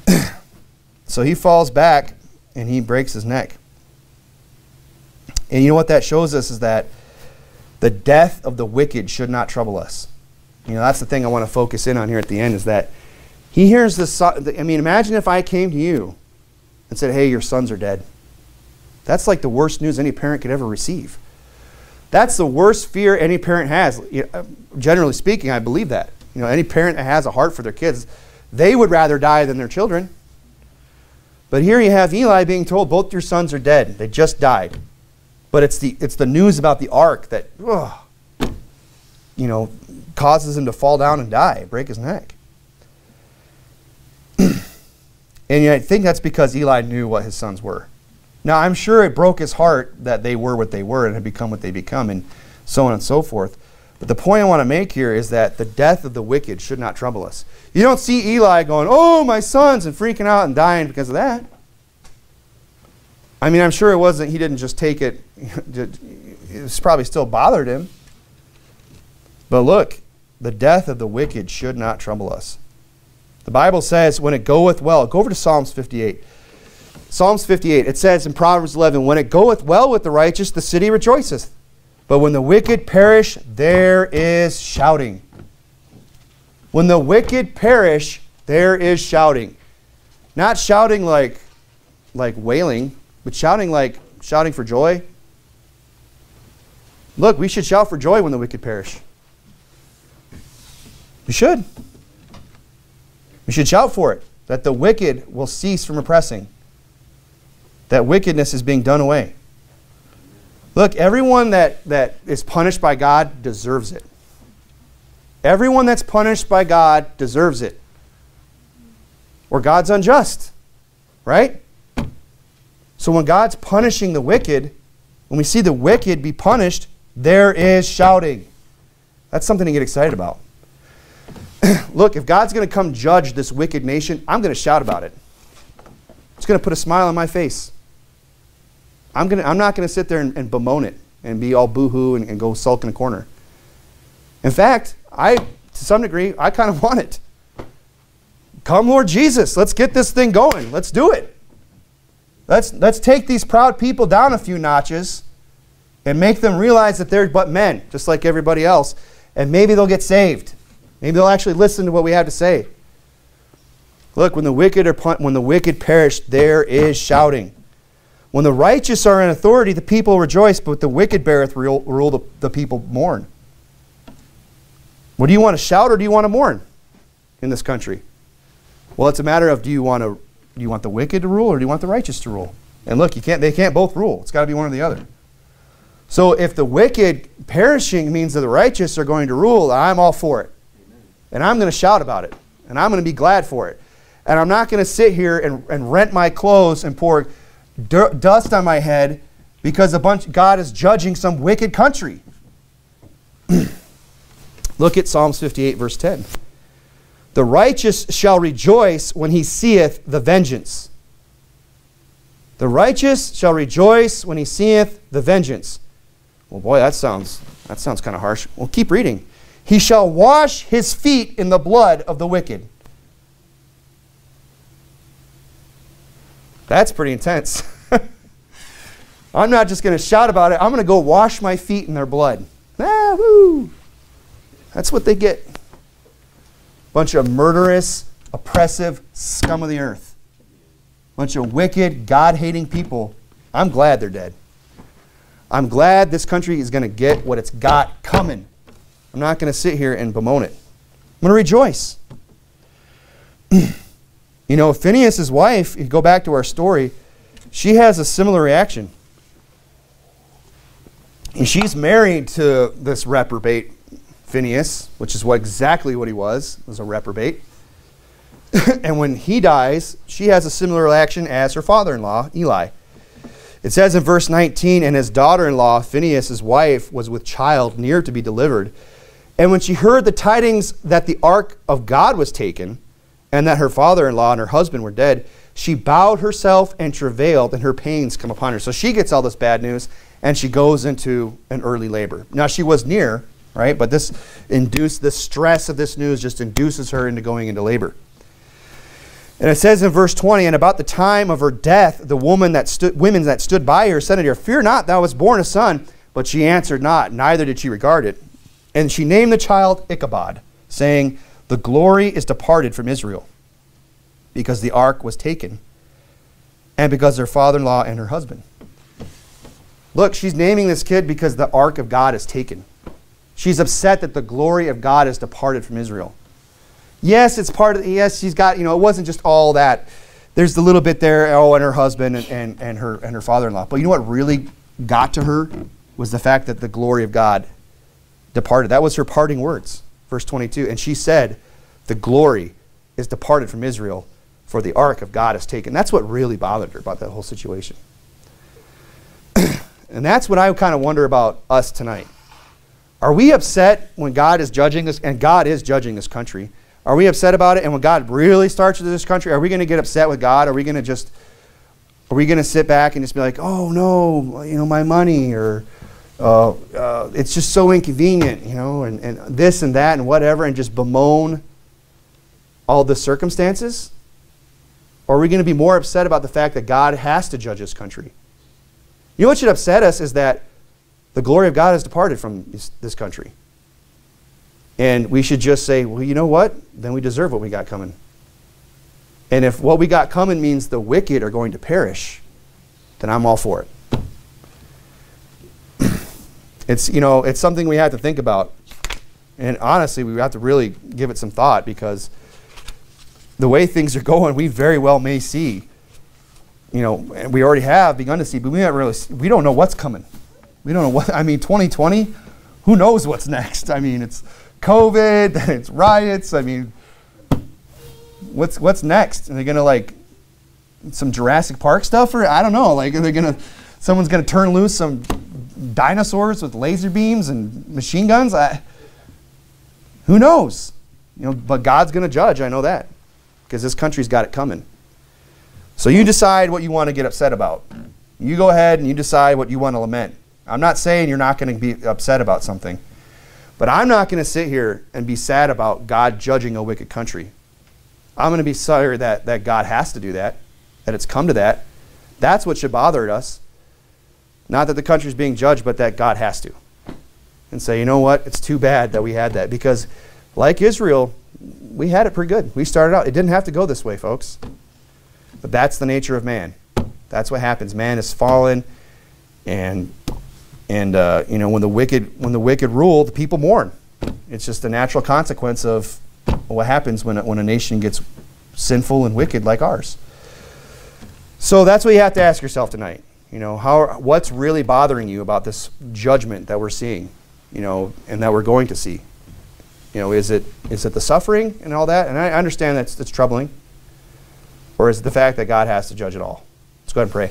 so he falls back and he breaks his neck. And you know what that shows us is that the death of the wicked should not trouble us. You know, that's the thing I want to focus in on here at the end is that he hears this. I mean, imagine if I came to you and said, hey, your sons are dead. That's like the worst news any parent could ever receive. That's the worst fear any parent has. Generally speaking, I believe that. You know, any parent that has a heart for their kids, they would rather die than their children. But here you have Eli being told both your sons are dead. They just died. But it's the, it's the news about the ark that, you know, causes him to fall down and die, break his neck. and I think that's because Eli knew what his sons were. Now, I'm sure it broke his heart that they were what they were and had become what they become, and so on and so forth. But the point I want to make here is that the death of the wicked should not trouble us. You don't see Eli going, Oh, my sons, and freaking out and dying because of that. I mean, I'm sure it wasn't, he didn't just take it, it probably still bothered him. But look, the death of the wicked should not trouble us. The Bible says, when it goeth well, go over to Psalms 58. Psalms 58, it says in Proverbs 11, when it goeth well with the righteous, the city rejoiceth. But when the wicked perish, there is shouting. When the wicked perish, there is shouting. Not shouting like, like wailing, but shouting like shouting for joy. Look, we should shout for joy when the wicked perish. We should. We should shout for it, that the wicked will cease from oppressing, that wickedness is being done away. Look, everyone that, that is punished by God deserves it. Everyone that's punished by God deserves it. Or God's unjust, right? So when God's punishing the wicked, when we see the wicked be punished, there is shouting. That's something to get excited about. Look, if God's going to come judge this wicked nation, I'm going to shout about it. It's going to put a smile on my face. I'm, gonna, I'm not going to sit there and, and, bemoan it and be all boo-hoo and, and go sulk in a corner. In fact, I, to some degree, I kind of want it. Come, Lord Jesus, let's get this thing going. Let's do it. Let's, let's take these proud people down a few notches and make them realize that they're but men, just like everybody else. And maybe they'll get saved. Maybe they'll actually listen to what we have to say. Look, when the wicked are when the wicked perish, there is shouting. When the righteous are in authority, the people rejoice, but the wicked beareth rule, the, the people mourn. What do you want to shout or do you want to mourn in this country? Well, it's a matter of do you want to Do you want the wicked to rule or do you want the righteous to rule? And look, you can't, they can't both rule. It's got to be one or the other. So if the wicked perishing means that the righteous are going to rule, I'm all for it. And I'm going to shout about it. And I'm going to be glad for it. And I'm not going to sit here and, and rent my clothes and pour dust on my head because a bunch God is judging some wicked country. Look at Psalms 58, verse 10. The righteous shall rejoice when he seeth the vengeance. The righteous shall rejoice when he seeth the vengeance. Well, boy, that sounds that sounds kind of harsh. Well, keep reading. He shall wash his feet in the blood of the wicked. That's pretty intense. I'm not just going to shout about it. I'm going to go wash my feet in their blood. Ah, woo. That's what they get. Bunch of murderous, oppressive scum of the earth. Bunch of wicked, God hating people. I'm glad they're dead. I'm glad this country is going to get what it's got coming. I'm not going to sit here and bemoan it. I'm going to rejoice. you know, Phinehas' wife, you go back to our story, she has a similar reaction. And she's married to this reprobate Phinehas, which is what exactly what he was, was a reprobate. and when he dies, she has a similar reaction as her father-in-law, Eli. It says in verse 19, and his daughter-in-law, Phinehas, wife, was with child near to be delivered. And when she heard the tidings that the ark of God was taken, and that her father-in-law and her husband were dead, she bowed herself and travailed, and her pains come upon her. So she gets all this bad news, and she goes into an early labor. Now she was near, right? But this induced the stress of this news just induces her into going into labor. And it says in verse 20, and about the time of her death, the woman that stood, women that stood by her said unto her, Fear not, thou hast born a son. But she answered not, neither did she regard it. And she named the child Ichabod, saying, The glory is departed from Israel, because the ark was taken, and because her father in law and her husband. Look, she's naming this kid because the ark of God is taken. She's upset that the glory of God has departed from Israel. Yes, it's part of, yes, she's got, you know, it wasn't just all that. There's the little bit there, oh, and her husband and, and, and her, and her father-in-law. But you know what really got to her was the fact that the glory of God departed. That was her parting words, verse 22. And she said, the glory is departed from Israel, for the ark of God is taken. That's what really bothered her about that whole situation. and that's what I kind of wonder about us tonight. Are we upset when God is judging this, and God is judging this country? Are we upset about it? And when God really starts with this country, are we going to get upset with God? Are we going to just, are we going to sit back and just be like, oh no, you know, my money, or uh, uh, it's just so inconvenient, you know, and, and this and that and whatever, and just bemoan all the circumstances? Or are we going to be more upset about the fact that God has to judge this country? You know what should upset us is that the glory of God has departed from this, country. And we should just say, well, you know what? Then we deserve what we got coming. And if what we got coming means the wicked are going to perish, then I'm all for it. it's, you know, it's something we have to think about. And honestly, we have to really give it some thought because the way things are going, we very well may see, you know, and we already have begun to see, but we don't really, we don't know what's coming. We don't know what, I mean, 2020, who knows what's next? I mean, it's COVID, then it's riots. I mean, what's, what's next? Are they going to like some Jurassic Park stuff? Or I don't know. Like, are they going to, someone's going to turn loose some dinosaurs with laser beams and machine guns? I, who knows? You know, but God's going to judge. I know that because this country's got it coming. So you decide what you want to get upset about. You go ahead and you decide what you want to lament. I'm not saying you're not going to be upset about something. But I'm not going to sit here and be sad about God judging a wicked country. I'm going to be sorry that, that God has to do that, that it's come to that. That's what should bother us. Not that the country's being judged, but that God has to. And say, you know what? It's too bad that we had that. Because, like Israel, we had it pretty good. We started out, it didn't have to go this way, folks. But that's the nature of man. That's what happens. Man is fallen, and and uh, you know, when the wicked when the wicked rule, the people mourn. It's just a natural consequence of what happens when when a nation gets sinful and wicked like ours. So that's what you have to ask yourself tonight. You know, how what's really bothering you about this judgment that we're seeing, you know, and that we're going to see? You know, is it is it the suffering and all that? And I understand that's that's troubling. Or is it the fact that God has to judge it all? Let's go ahead and pray.